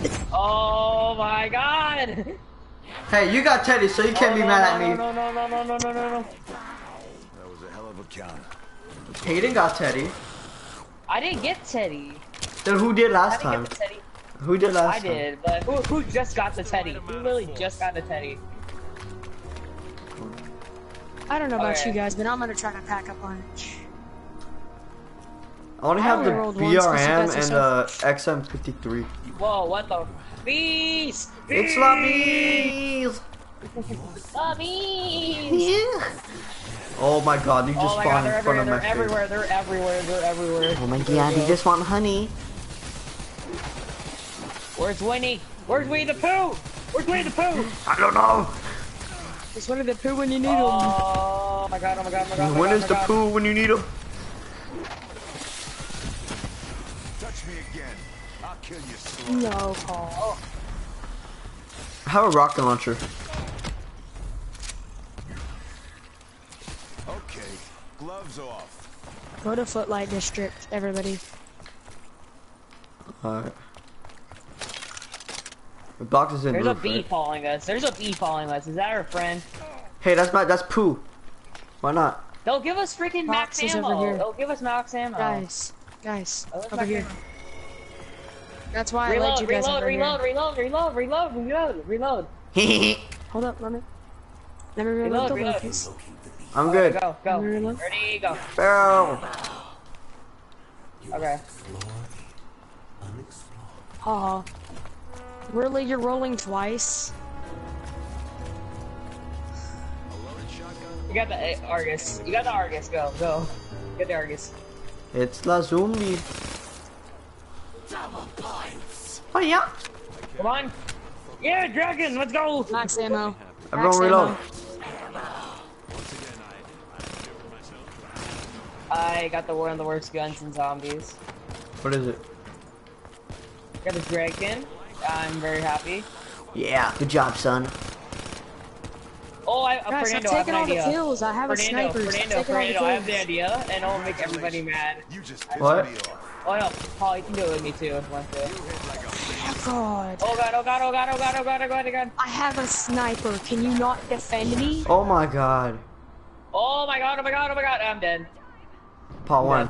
bullet. Oh my god. Hey, you got teddy, so you can't be Oh, no, mad no, at me. No, no, no, no, no, no, no, no. That was a hell of a counter. Hayden got teddy. I didn't get Teddy. Then who did I last didn't time? get the Teddy. Who did last I time? did, but who, who just got the Teddy? Who really just got the Teddy? I don't know about Okay. you guys, but I'm gonna try to pack a punch. I only I have the only rolled once 'cause you BRM guys and so- uh, the XM53. Whoa, what the? Bees! It's La bees! The bees! [laughs] Oh my god, you just Oh my god, spawned in front everywhere, of they're everywhere, they're everywhere, they're everywhere. Oh my god, you just want honey. Where's Winnie? Where's Winnie the Pooh? Where's Winnie the Pooh? I don't know. It's one of the poo when you need them. Oh, oh my god, oh my god, oh my god. oh my When god, is oh the my god. poo when you need him? Touch me again. I'll kill you slow. No, Paul. I have a rocket launcher. Gloves off. Go to Footlight District, everybody. Alright. The box is in There's a bee right? following us. There's a bee following us. Is that our friend? Hey, that's my that's poo. Why not? They'll give us freaking max Box is over ammo. here. They'll give us max ammo. Guys, guys, Oh, that's over not here. good. That's why I Reload, led you guys reload, over reload, here. reload, reload, reload, reload, reload. [laughs] Hold up, let me. Let me reload Reload, the reload. locust. I'm Okay, good. Go, go. Ready, go. Barrel. Okay. Haha. Really, you're rolling twice? You got the uh, Argus. You got the Argus. Go, go. Get the Argus. It's La Zombie. Double points. Oh yeah. Come on. Yeah, dragon. Let's go. Max ammo. Max Everyone reload. ammo. I got the one of the worst guns in zombies. What is it? Got the dragon. I'm very happy. Yeah. Good job, son. Oh, I, uh, Guys, Fernando, I'm I have taking an all the kills. I have a Fernando, sniper. Fernando, Fernando, I have the idea, and it'll make everybody mad. You just What? Oh no, Paul, you can do it with me too if you want to. Oh god. Oh god, oh god, oh god, oh god, oh god, oh god, oh god. I have a sniper. Can you not defend me? Oh my god. Oh my god, oh my god, oh my god, I'm dead. Part one.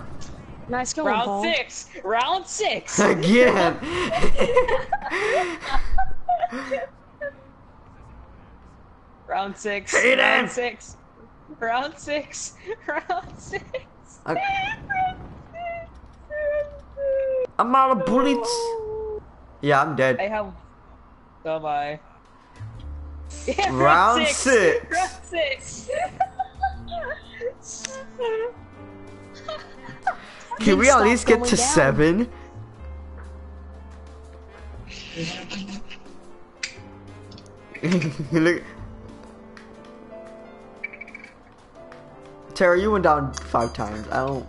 Nice going, Round Paul. six! Round six! [laughs] Again. [laughs] Round six. Hayden! Round six. Round six. [laughs] Round six. I- I'm out of bullets. Yeah, I'm dead. I have. So bye. Yeah, Round six. six. Round six. [laughs] Can we at least get to down. seven? [laughs] Look. Tara, you went down five times. I don't.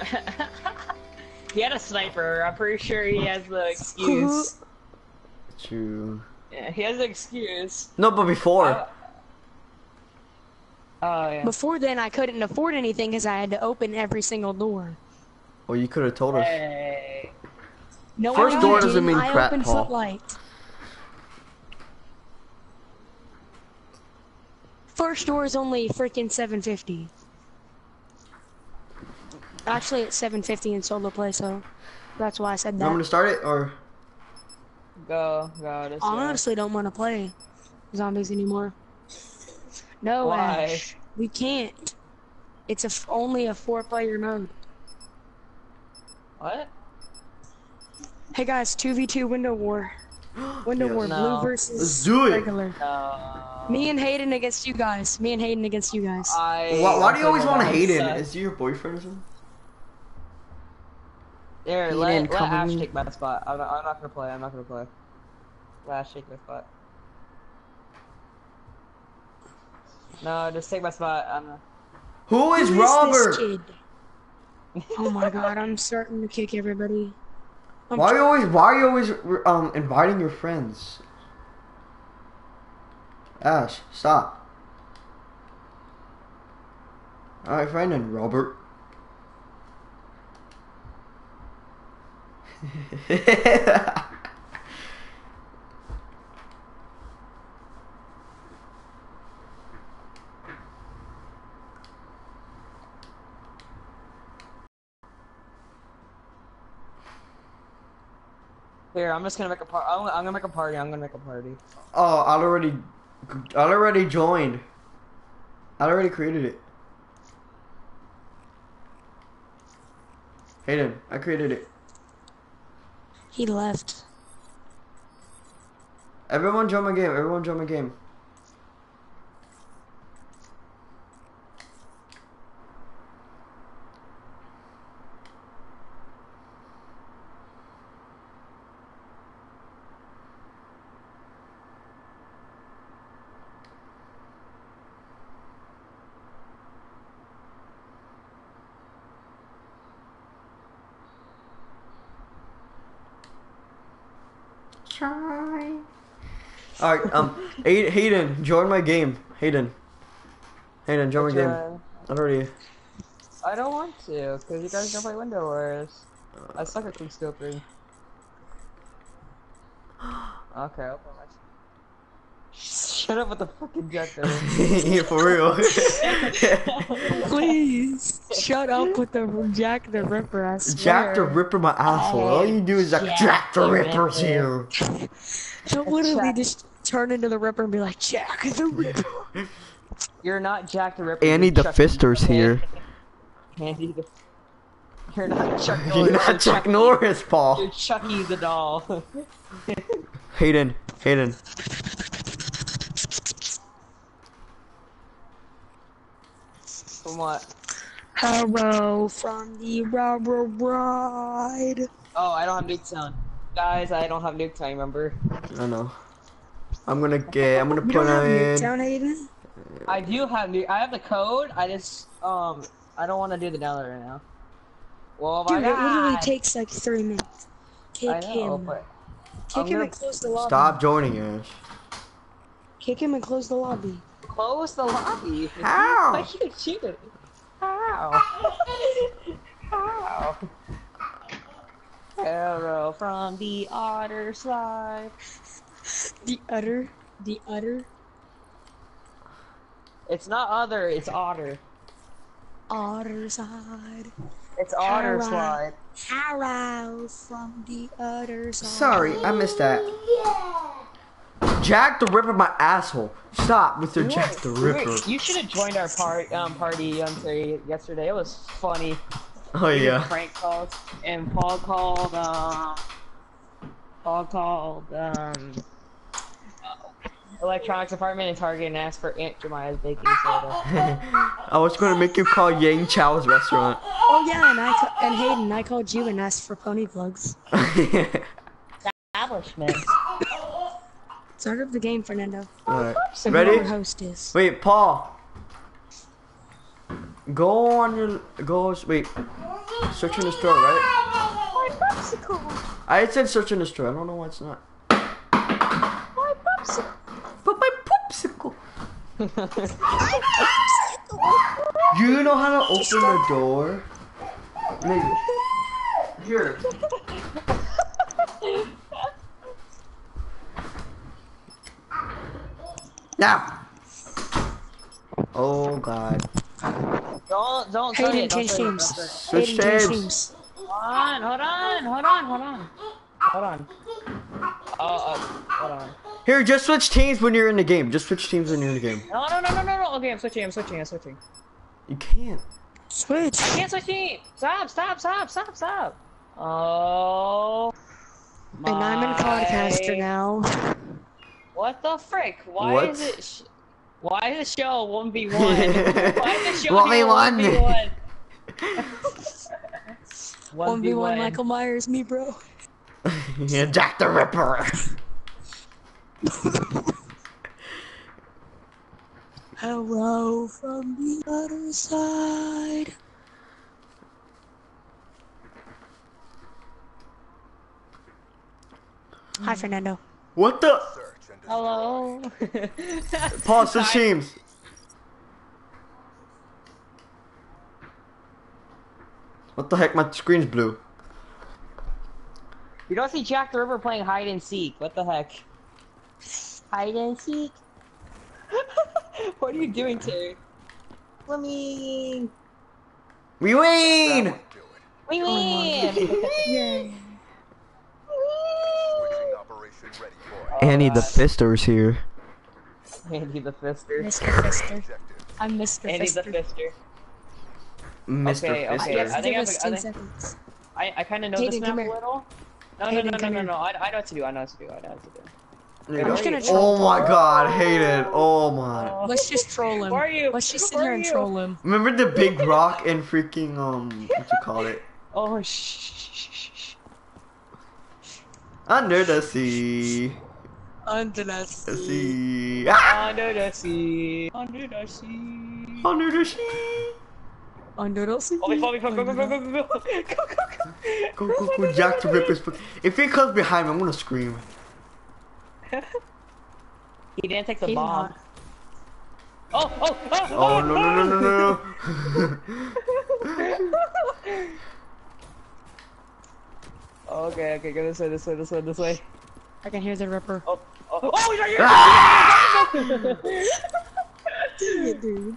[laughs] he had a sniper. I'm pretty sure he has the excuse. True. yeah, he has an excuse. No, but before. Uh, Oh yeah. Before then, I couldn't afford anything because I had to open every single door. Well, you could have told us. Hey. No, First I door didn't. doesn't mean I crap, opened Paul. Footlight. First door is only freaking 750. Actually, it's 750 in solo play, so that's why I said You want me that. to start it or? Go, go. I way. honestly don't want to play zombies anymore. No, Why? Ash, we can't. It's a f- only a four-player mode. What? Hey guys, two v two window war. [gasps] Window Yes. war, No. blue versus Let's do it. regular. No. Me and Hayden against you guys. Me and Hayden against you guys. I. Why, why do you always want to that hate it? sucks. Is he your boyfriend or something? There, He let, let Ash in. take my spot. I'm not, I'm not gonna play. I'm not gonna play. Let Ash take my spot. No, just take my spot. I'm not. Who is Who Robert? this kid? oh my god, I'm starting to kick everybody. I'm Why are you always why are you always um inviting your friends? Ash, stop. Alright, friend and Robert. [laughs] Here, I'm just gonna make a party. I'm, I'm gonna make a party. I'm gonna make a party. oh, I already I already joined. I already created it. Hayden, I created it. He left. Everyone join my game. Everyone join my game. Try. Alright, um, Hayden, join my game. Hayden. Hayden, join my game. Try. I already. I don't want to, cause you guys don't play Window Wars. I suck at quick scoping. Okay, I'll play my- Shut up with the fucking Jester. [laughs] [laughs] yeah, for real. [laughs] Please shut up with the Jack the Ripper. I swear. Jack the Ripper, my asshole. All you do is like, Jack Jack the the Ripper's Ripper. here. He'll literally just turn into the Ripper and be like, Jack the Ripper. [laughs] You're not Jack the Ripper. Annie the Chucky, Fister's okay? here. [laughs] Andy the. You're not [laughs] Chuck Norris. You're not you're Chuck Norris, Paul. You're Chucky the doll. Hayden, Hayden. From what? Hello from the railroad ride. Oh, I don't have nuke sound. Guys, I don't have nuke time, remember? I know. I'm gonna get. I'm gonna You put don't have Hayden? I do have nuke. I have the code. I just um I don't want to do the download right now. Well, my Dude, it literally takes like three minutes. Kick I know, him. but Kick I'm him gonna- and close the lobby. Stop joining, Ash. Kick him and close the lobby. close the lobby. How? Like you cheated. How? [laughs] How? Arrow from the other side. The utter. The utter. It's not other. It's otter. Otter side. It's otter Arrow. slide. Arrow from the other side. Sorry, I missed that. Jack the Ripper, my asshole. Stop with your Jack the Ripper. You should have joined our part um party um sorry, yesterday. It was funny. Oh yeah. Frank called and Paul called um Paul called um electronics department in Target and asked for Aunt Jemima's baking soda. [laughs] I was gonna make you call Yang Chow's restaurant. Oh yeah, and I and Hayden, I called you and asked for pony plugs. Establishment. Start up the game, Fernando. Alright. And Ready? whoever host is. Wait, Paul. Go on your go. Wait. Search in the store, right? I said search in the store. I don't know why it's not. But my popsicle. You know how to open the door? Maybe. Here. Now. Oh God. don't don't say Hayden, it. Don't change say it. teams. Don't say it. Switch Hayden, change teams. teams. Hold on, hold on, hold on, hold on. Hold on. Oh, oh, hold on. Here, just switch teams when you're in the game. Just switch teams when you're in the game. No, no, no, no, no, no. Okay, I'm switching. I'm switching. I'm switching. You can't. Switch. Can't switch team. Stop! Stop! Stop! Stop! Stop! Oh. And I'm in podcaster now. What the frick? Why What? is it? Sh- why is the show one v one? [laughs] Why is the show 1v1? One v [laughs] one Michael Myers, me bro. yeah, [laughs] Jack the Ripper. Hello from the other side. Hi, Fernando. What the? Hello. [laughs] Paul, switch teams. What the heck? My screen's blue. You don't see Jack the Ripper playing hide and seek. What the heck? Hide and seek. [laughs] what are you doing, Terry? Swimming. We win! We win. [laughs] Yay. Switching operation ready for Annie the Fister's here. Andy the Fister. Mr. Fister. I'm Mr. Andy the Fister. Fister. Mr. Okay, Fister. okay. Yes, I think I us have- I 10 think- seconds. I, I kind of know Hayden, this map a little. No, no, Hayden, no, no, come no, here. no. I, I know what to do. I know what to do. I know what to do. There you I'm just gonna Oh my god, hate it. Oh my. Let's just troll him. Where are you? Let's just sit Where here and you? troll him. Remember the big rock and freaking, um, what you call it? Oh, shh, shh, shh, shh, shh. Under the sea. Under the The sea. sea. Ah! Under the sea. Under the sea. Under the sea. Under the sea. Oh, before, before, go, go, go, go, go, go, go, go, go. Go, go, go, Jack the Ripper's. foot. If he comes behind me, I'm gonna scream. He didn't take the He's bomb. not. Oh, oh, oh, Oh, no, no, no, no, no. [laughs] Okay, okay, go this way, this way, this way, this way. I can hear the Ripper. Oh, oh, oh, he's right here! Ah! [laughs] dude.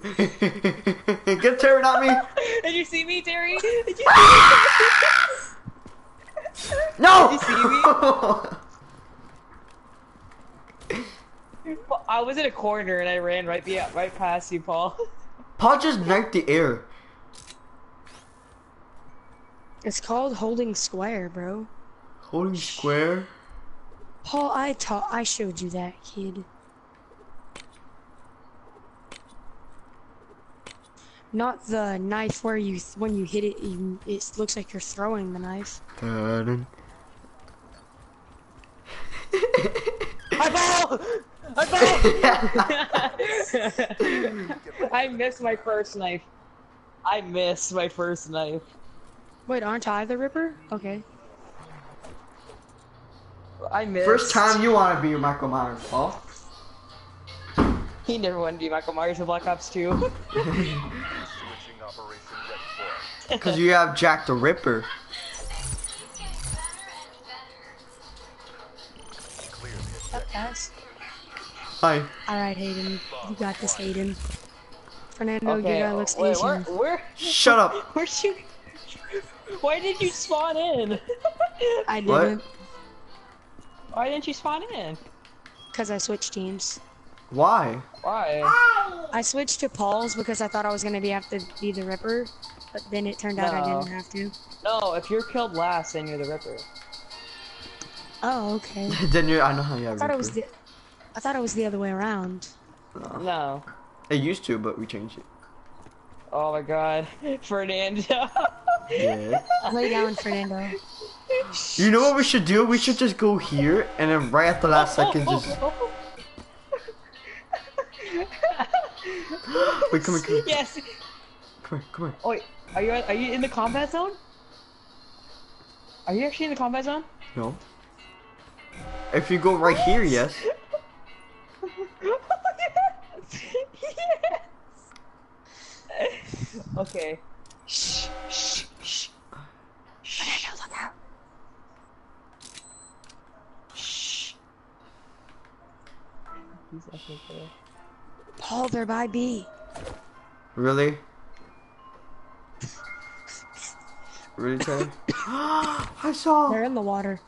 Get Terry, not me. [laughs] Did you see me, Terry? Did you see me? No! Did you I was in a corner and I ran right be right past you, Paul. [laughs] Paul just knifed the air. It's called holding square, bro. Holding square. Paul, I taught, I showed you that, kid. Not the knife where you, when you hit it, you, it looks like you're throwing the knife. Dun. Hi, Paul! Hi, Paul! I missed my first knife. I missed my first knife. Wait, aren't I the Ripper? Okay. I missed. First time you want to be Michael Myers, Paul. He never wanted to be Michael Myers in Black Ops 2. [laughs] Switching operation ready for Because you have Jack the Ripper. Guys. Hi. Alright, Hayden. You got this, Hayden. Fernando, okay, your guy looks wait, Asian. where, Shut up. [laughs] where'd you, why did you spawn in? [laughs] I didn't, Why didn't you spawn in? because I switched teams. Why? Why? I switched to Paul's because I thought I was gonna be have to be the Ripper, but then it turned out I didn't have to. No, if you're killed last, then you're the Ripper. Oh, okay. [laughs] then you, I know how you have I thought it was the, I thought it was the other way around. No. It used to, but we changed it. Oh my god. [laughs] Fernando. Yeah. [laughs] Lay down, Fernando. You know what we should do? We should just go here, and then right at the last second, just wait. Come here, come here, yes. come here, come here. Oh, wait, are you are you in the combat zone? Are you actually in the combat zone? No. If you go right here, yes. [laughs] okay. Shh, shh, shh. Fernando, look out. Shh. He's actually there. Paul, they're by B. Really? Really, Terry? [gasps] [gasps] I saw. They're in the water.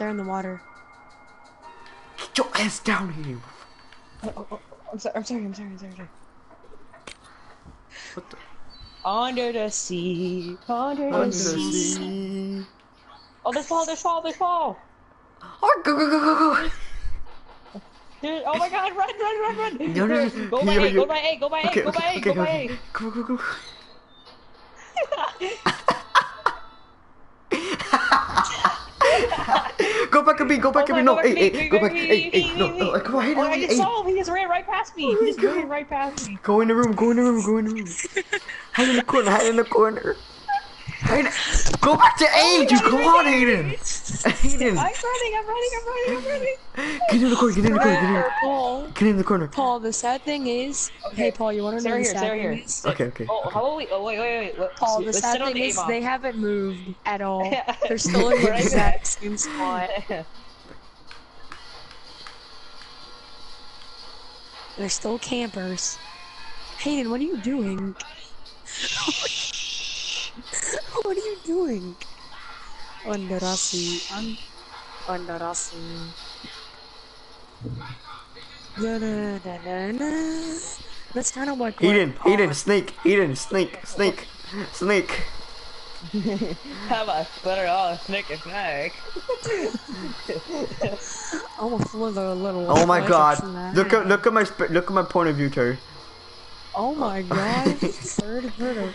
They're in the water. Get your ass down here. Oh, oh, oh, I'm sorry. I'm sorry. I'm sorry. I'm sorry. I'm sorry. What the? Under the sea. Under the Under the sea. sea. Oh, there's fall. There's fall. There's fall. Oh, go, go, go, go, go. Dude, oh my God! Run! Run! Run! Run! No, no, no. Go by Yo, A. Go by A. Go by A. Okay, Go by okay, A. okay, Go by okay. A. Go, go, go. Go back and B, go back Oh and B. No, hey, hey, go back. Hey, hey, no, no, come on, oh hey, Oh, I just saw him. He just ran right past me. Oh he just ran right past me. Go in the room, go in the room, go in the room. [laughs] Hide in the corner, hide in the corner. Hide. Go back to A, oh you come on, Aiden. Aiden, I'm running. I'm running. I'm running. I'm running. get in the corner, get in the corner, get in, Paul, get in the corner. Paul, the sad thing is, hey Paul, you want to know Sarah the sad Sarah thing here. is? Okay, okay. Oh, how wait? Oh, wait, wait, wait. Let- Paul, the let's sad thing the is A-bomb. they haven't moved at all. [laughs] They're still in the [laughs] exact same spot. They're still campers. Hayden, what are you doing? [laughs] what are you doing? Andarasi. Un- Andarasi. Da-da-da-da-da. That's kind of like what Eden, Paul- Eden, snake, Eden, snake, snake, snake. [laughs] [laughs] How about better all snick and snack? I'm gonna slither a little. Oh my god. Look at look at my look at my point of view, Terry. Oh my god. Third herder.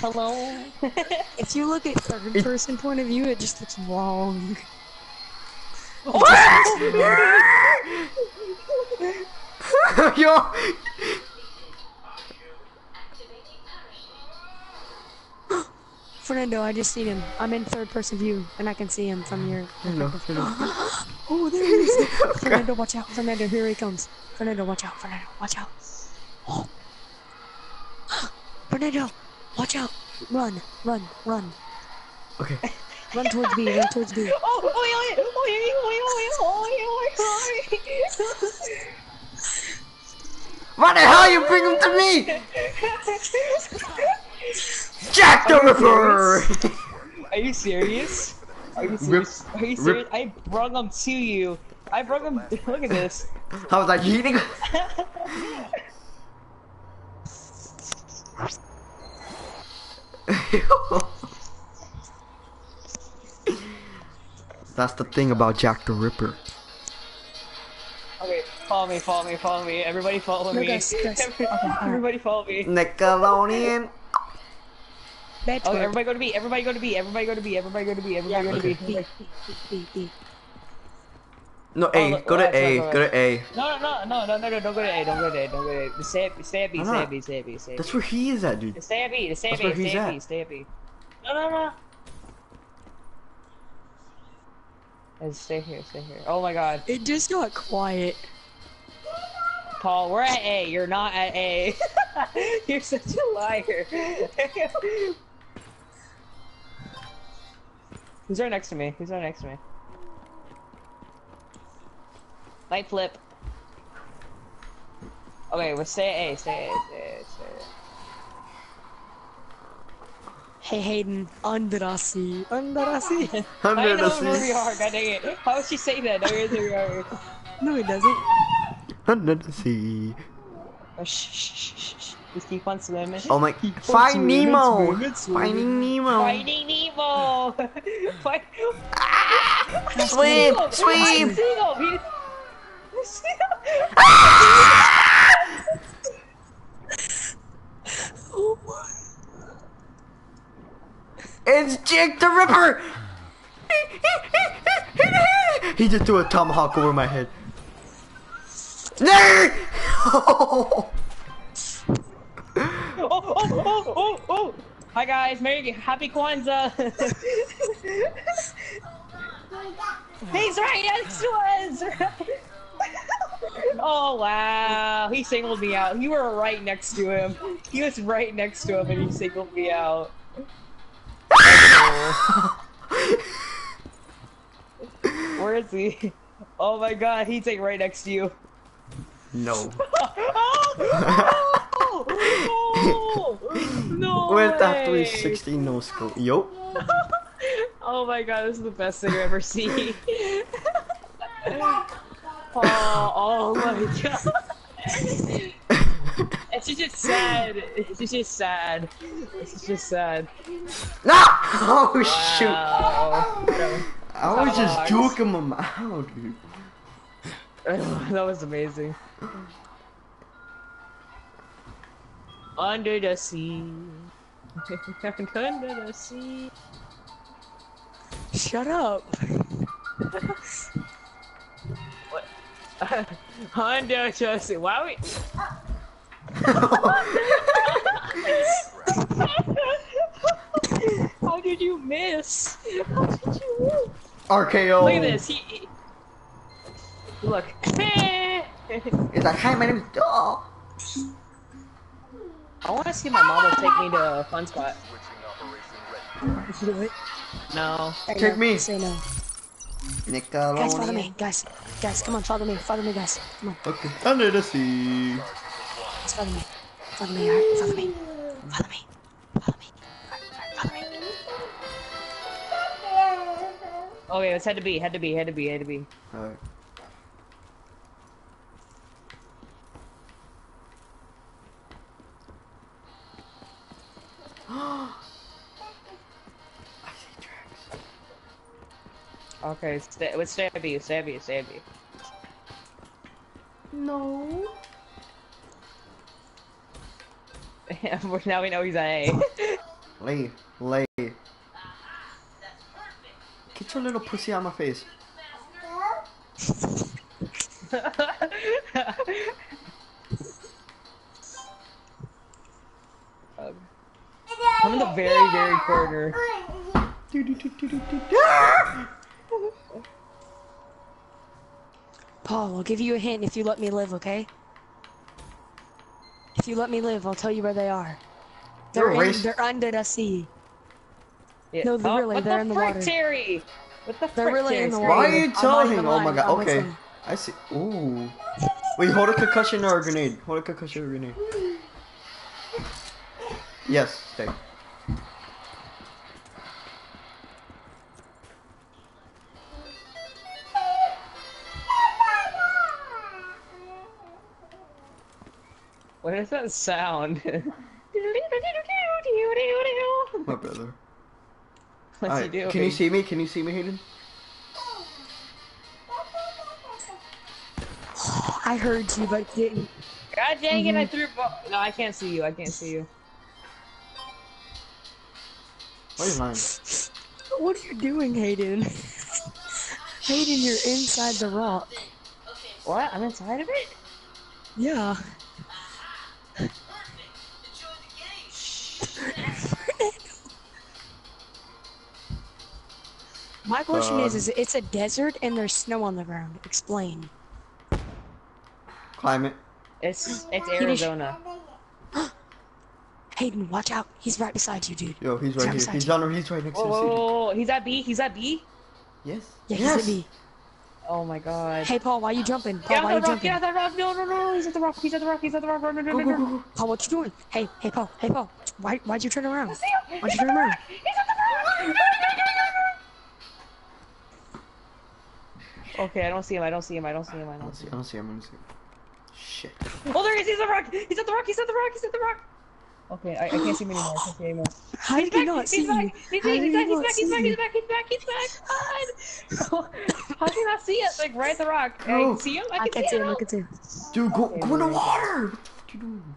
Hello. [laughs] If you look at third person point of view, it just looks wrong. [laughs] Yo. Fernando, I just seen him. I'm in third person view, and I can see him from your. Hello, hello. Oh, there he is. Fernando, watch out. Fernando, here he comes. Fernando, watch out. Fernando, watch out. Oh. [gasps] Fernando, watch out. Run, run, run. Okay. [laughs] Run towards B, run towards B. [laughs] Oh, oh, oh, oh, oh, oh, oh, oh, oh, Why the hell you bring him to me? [laughs] Jack the Ripper! Are you serious? Are you Rip- serious? Are you rip- serious? I brought them to you. I brought them. Look at this. How was I eating? [laughs] That's the thing about Jack the Ripper. Okay, follow me, follow me, follow me. Everybody follow No, me. guys, guys. Every- [laughs] Okay, alright. Everybody follow me. Nickelodeon. Bad oh, Okay, twerk. everybody go to B. Everybody go to B. Everybody go to B. Everybody go to B. Everybody go to B. B, B, B, B. No, A. look, Go to let's A. go, Go to A. No, no, no, no, no, no, don't go to A. Don't go to A. Don't go to A. Stay at, stay at B. Stay not? at B. Stay at B. Stay at B. That's where he is at, dude. Stay at B. Stay at That's B. where he's Stay at B. Stay at B. No, no, no. Let's stay here. Stay here. Oh my God, It just got quiet. Paul, we're at A. You're not at A. [laughs] You're such a liar. [laughs] Who's right next to me? Who's right next to me? Light flip. Okay, well stay at A. Stay at A. Stay at A. Stay at A. Hey Hayden, Andrasi, Andrasi. Under I the know where we sea. are, god dang it. How would she say that? No, where we are. no, it doesn't. Under the sea. Oh, shh, shh, shh, shh, shh. Just keep on swimming. Oh my. Keep on Find Nemo. swimming, swimming. Finding Nemo. Finding Nemo! [laughs] Find... Ah! Swim, I swim. See! Oh my. It's Jake the Ripper. he just threw a tomahawk over my head. No! Oh, oh, oh, oh, oh! Hi guys, Merry Happy Kwanzaa! [laughs] He's right next to us! [laughs] oh wow, he singled me out. You were right next to him. He was right next to him and he singled me out. Where is he? Oh my god, he's like right next to you. no. oh, [laughs] oh, no With that way. 360 no scope. Yo. [laughs] Oh my god, this is the best thing I've ever seen. Oh, oh my [laughs] god. It's just sad. It's just sad. It's just sad. No! Oh shoot! Wow. I was just joking him out, dude. [laughs] that was amazing. Under the sea. Under the sea. Shut up. [laughs] Under the sea. Why we? [laughs] How did you miss? How did you miss? RKO. Look at this. He. he- Look. [laughs] He's like, hi, my name is Dog. I want to see my mom will take me to a fun spot. Do it. [laughs] No. Say Take no. me. Say no. Guys, follow me. Guys, guys, come on, follow me. Follow me, guys. Come on, Okay. Under the sea. guys, follow me. Follow me, alright? Follow me. Follow me. Follow me. Alright, follow me. Okay, it's had to be, had to be, had to be, had to be. Alright. I [gasps] Okay, stay, with Stabby, Stabby, Stabby. No. [laughs] now we know he's an A. [laughs] Lay, lay. Get your little pussy on my face. Um, [laughs] I'm in the very, very corner. Paul, I'll give you a hint if you let me live, okay? If you let me live, I'll tell you where they are. They're You're in, they're under the sea. Yeah. No, they're oh, really- what they're the in the frick, water. Terry? What the They're frick, really Terry? in the Why are you telling? even Oh my god. Okay. listening. I see. Ooh. Wait, hold a concussion or a grenade. Hold a concussion or a grenade. [sighs] Yes, stay. What is that sound? [laughs] My brother. What's he doing? Can you see me? Can you see me, Hayden? I heard you, but didn't. God dang it! I Mm-hmm. threw. Bo- no, I can't see you. I can't see you. Why are you lying? What are you doing, Hayden? Hayden, you're inside the rock. What? I'm inside of it. Yeah. My question is, Um, is it's a desert and there's snow on the ground. Explain. Climate. It's it's Arizona. [gasps] Hayden, watch out. He's right beside you, dude. Yo, he's He's right right here. He's you. on. He's right next Whoa, to the whoa, city. whoa, whoa, he's at B. He's at B. Yes. Yeah, yes. he's at B. Oh my god. Hey, Paul, why you jumping? Paul, Get why off you the rock! Get jumping? off the rock! No, no, no! He's at the rock! He's at the rock! He's at the rock! Run, run, run, Go, run, go, run, go, go. Paul, what you doing? Hey, hey, Paul, hey, Paul. Why, why'd you turn around? Why'd you turn at the around? rock! [laughs] He's at the Okay, I don't see him. I don't see him. I don't see him. I I don't don't see see. I don't see him. I don't see him. Shit. Oh, there he is! He's at the rock! He's at the rock! He's at the rock! He's at the rock! Okay, I, I can't see him anymore. I can't see him anymore. How did he not he's see back, you? He's How back, he's back, he's back, he's back, he's back, he's back, he's back, God! [laughs] How did he not see us? Like, right at the rock. I can see him? I I can can see see him. him, I can see him. Dude, go Okay, go in the water. What the fuck you doing?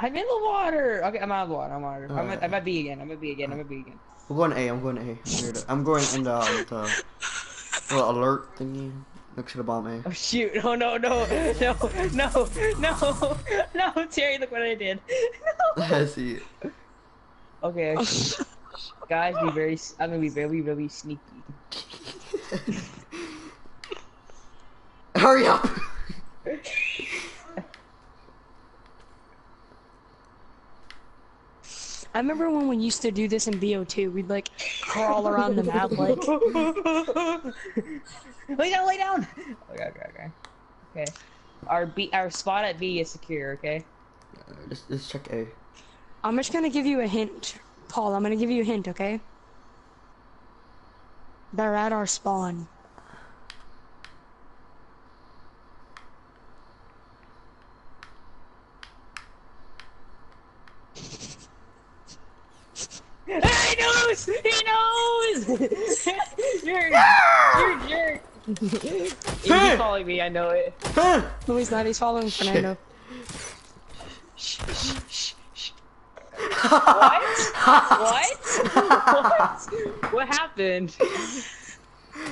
I'm in the water. Okay, I'm out of the water. I'm out of I'm, Alright. at, I'm at B again. I'm at B again. I'm at B again. I'm going A. I'm going A. I'm here to- I'm going in the, um, the little alert thingy next to the bomb A. Oh shoot! Oh no no [laughs] no no no [laughs] no! Terry, look what I did. [laughs] No. I see it. Okay, oh, guys, be very. I'm gonna be very very sneaky. Hurry up! I remember when we used to do this in BO2. We'd like crawl around the map like. [laughs] lay down, lay down. Okay, okay, okay. Okay. Our B, our spot at B is secure. Okay. Uh, let's, let's check A. I'm just gonna give you a hint, Paul. I'm gonna give you a hint, okay? They're at our spawn. He knows! He knows! [laughs] you're, you're a jerk. He's following me, I know it. No, he's not. He's following Fernando. What? what? [laughs] what? What happened?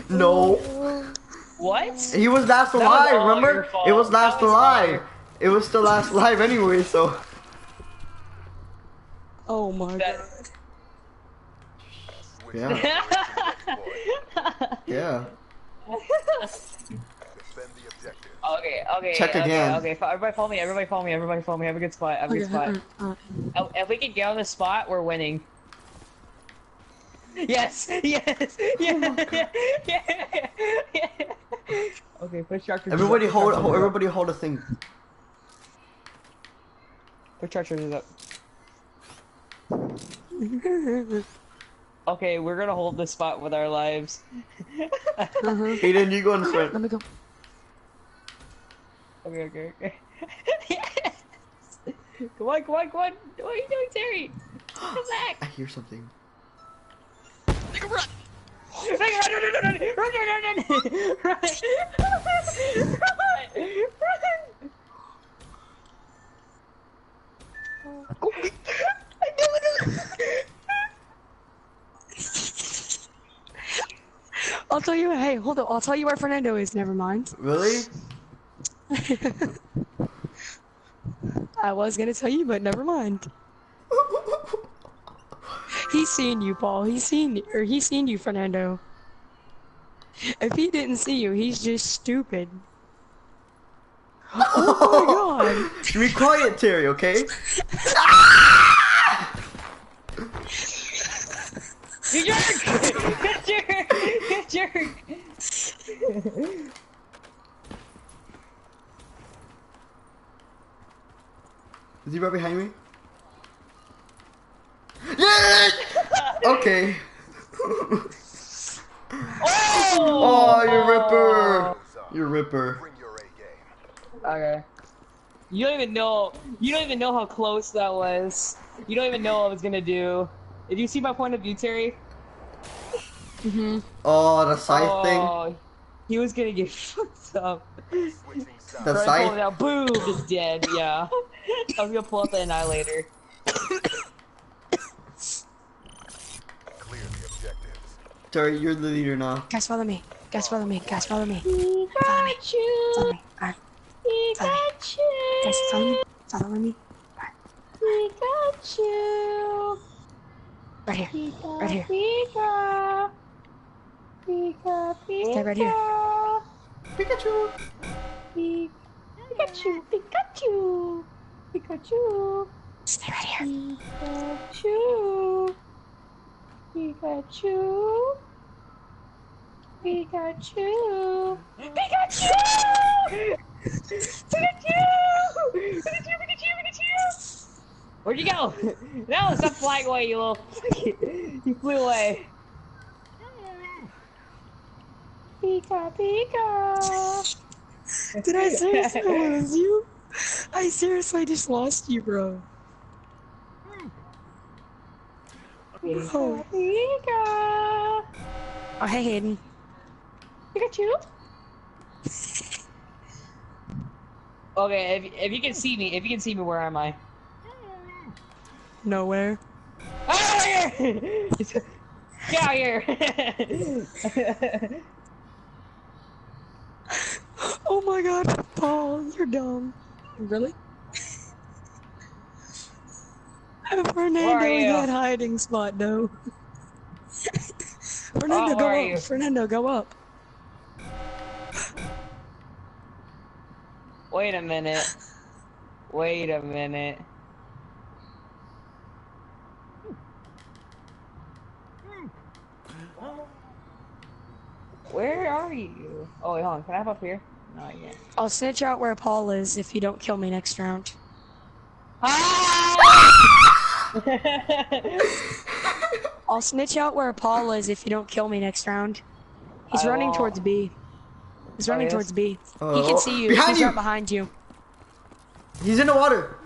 No. What? He was last was alive, all remember? It was last That was alive. It was still last alive anyway, so. Oh my That- god. Yeah. [laughs] Yeah. Defend the objective. Okay, okay. Check okay, again. Okay, fo- everybody follow me. Everybody follow me. Everybody follow me. Have a good spot. Have a good Okay, spot. uh, uh, Oh, If we can get on the spot, we're winning. [laughs] Yes, yes, yeah, yeah, yeah, yeah. Okay, put chargers. Everybody up, hold, hold everybody hold a thing. Put chargers up. [laughs] Okay, we're gonna hold this spot with our lives. Mm-hmm. Hayden, you go in front. Let me go. Okay, okay, okay. [laughs] yes! Come on, come on, come on! What are you doing, Terry? Come back! I hear something. Run, run, run, run, run, run, run, run, [laughs] run, run, I'll tell you. Hey, hold up. I'll tell you where Fernando is. Never mind. Really? [laughs] I was gonna tell you, but never mind. He's seen you, Paul. He's seen or he's seen you, Fernando. If he didn't see you, he's just stupid. Oh my [laughs] god! Be quiet, Terry, okay? [laughs] You jerk! You jerk! You jerk! Is he right behind me? Yeah! Okay. oh, you ripper! You ripper. Bring your A game. Okay. You don't even know. You don't even know how close that was. You don't even know what I was gonna do. Did you see my point of view, Terry? Mm-hmm. Oh, the scythe oh, he was gonna get [laughs] fucked up. Switching thing? sides. The Right, pull it scythe? out. Boom! Is dead. Yeah. [laughs] I was gonna pull up the annihilator. Clear the objectives. Terry, you're the leader now. Guys, follow me. Guys, follow me. Guys, follow me. Follow me. Follow me. Alright. Guys, follow me. Follow me. Pikachu. Right here. Right here. Pika. Pika. Pika. Stay right here. Pikachu! Pikachu. Pikachu. Pikachu. Stay right here. Pikachu. Pikachu. Pikachu. Pikachu! Pikachu! Pikachu! Pikachu! Pikachu! Where'd you go? No, stop flying away, you little. you flew away. Pika Pika. [laughs] Did I seriously lose you? I seriously just lost you, bro. Pika oh. Pika. Oh, hey, Hayden. Pikachu. Okay, if, if you can see me, if you can see me, where am I? Nowhere. Out here! [laughs] Get out here! [laughs] Oh my god, Paul, you're dumb. Really? Fernando you? that hiding spot, no. [laughs] Fernando, Oh, go up. you? Fernando, go up. Wait a minute. Wait a minute. Where are you? Oh, wait, hold on. Can I have up here? Not yet. I'll snitch out where Paul is if you don't kill me next round. Ah! [laughs] I'll snitch out where Paul is if you don't kill me next round. He's I running won't. towards B. He's Oh, running yes? towards B. Oh, he can see you. behind He's you! right behind you. He's in the water!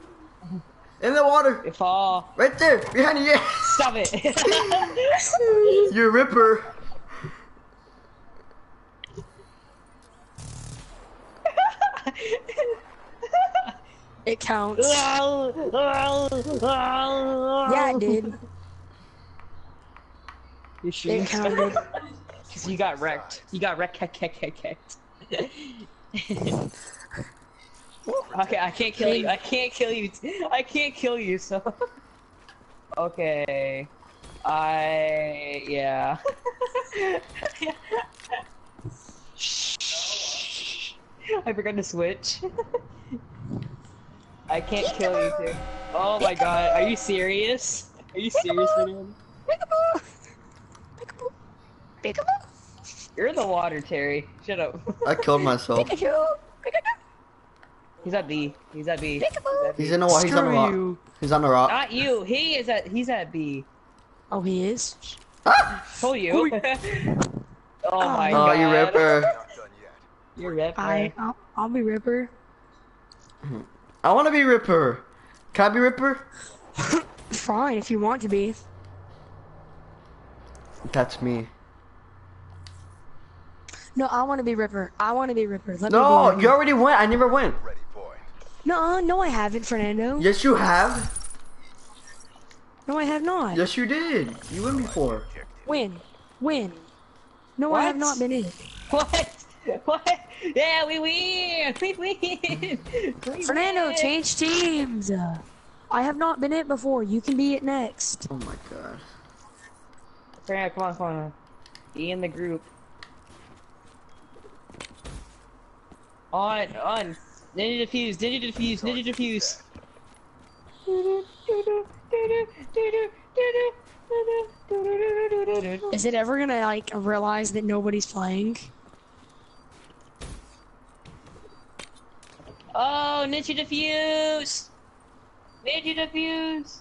In the water. You fall. Right there. Behind you. Yeah. Stop it. [laughs] You're a ripper. It counts. Yeah, yeah, it did. You sure? It counted. [laughs] Cause you got wrecked. You got wrecked. Heck, heck, heck, heck. okay, I can't kill you. I can't kill you. I can't kill you. So. [laughs] okay. I yeah. [laughs] [laughs] I forgot to switch. [laughs] I can't kill you too. Oh my god, are you serious? Are you serious, man? Peekaboo! Peekaboo! Peekaboo! You're in the water, Terry. Shut up. I killed myself. Pikachu! Pikachu! He's at B. He's at B. Peekaboo! He's in a wa- he's on a rock. you. He's on a rock. Not you. He is at. He's at B. Oh, he is? Ah! Told you. [laughs] oh my Oh, god. you ripper. Not done yet. You're ripper. I, I'll, I'll be Ripper. I want to be Ripper. Can I be Ripper? Fine, if you want to be. That's me. No, I want to be Ripper. I want to be Ripper. Let me No, be Ripper. you already went. I never went. No, uh, no, I haven't, Fernando. Yes, you have. No, I have not. Yes, you did. You went before. Win. Win. No, I have not been in. What? [laughs] What? Yeah, we win. We win. [laughs] We Fernando, win. change teams. I have not been it before. You can be it next. Oh my god. Fernando, come on, come on. Be in the group. On, on. Ninja defuse, ninja defuse, ninja defuse. Is it ever gonna like realize that nobody's playing? Oh, ninja Defuse! Ninja Defuse!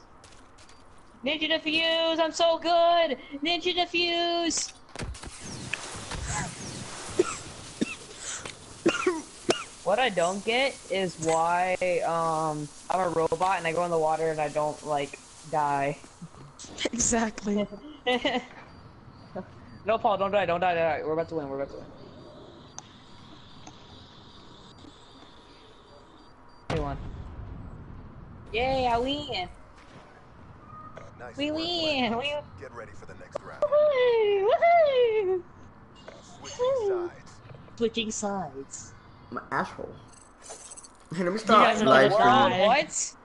Ninja Defuse, I'm so good! Ninja Defuse! what I don't get is why um I'm a robot and I go in the water and I don't like die. Exactly. [laughs] no, Paul, don't die, don't die, don't die. We're about to win. We're about to win. We won. Yay, I win! Nice We work, win! boy. We Get ready for the next round. Woohoo! Woohoo! Switching sides. Switching sides. My asshole. Hey, [laughs] let me You stop guys are live like, streaming. What?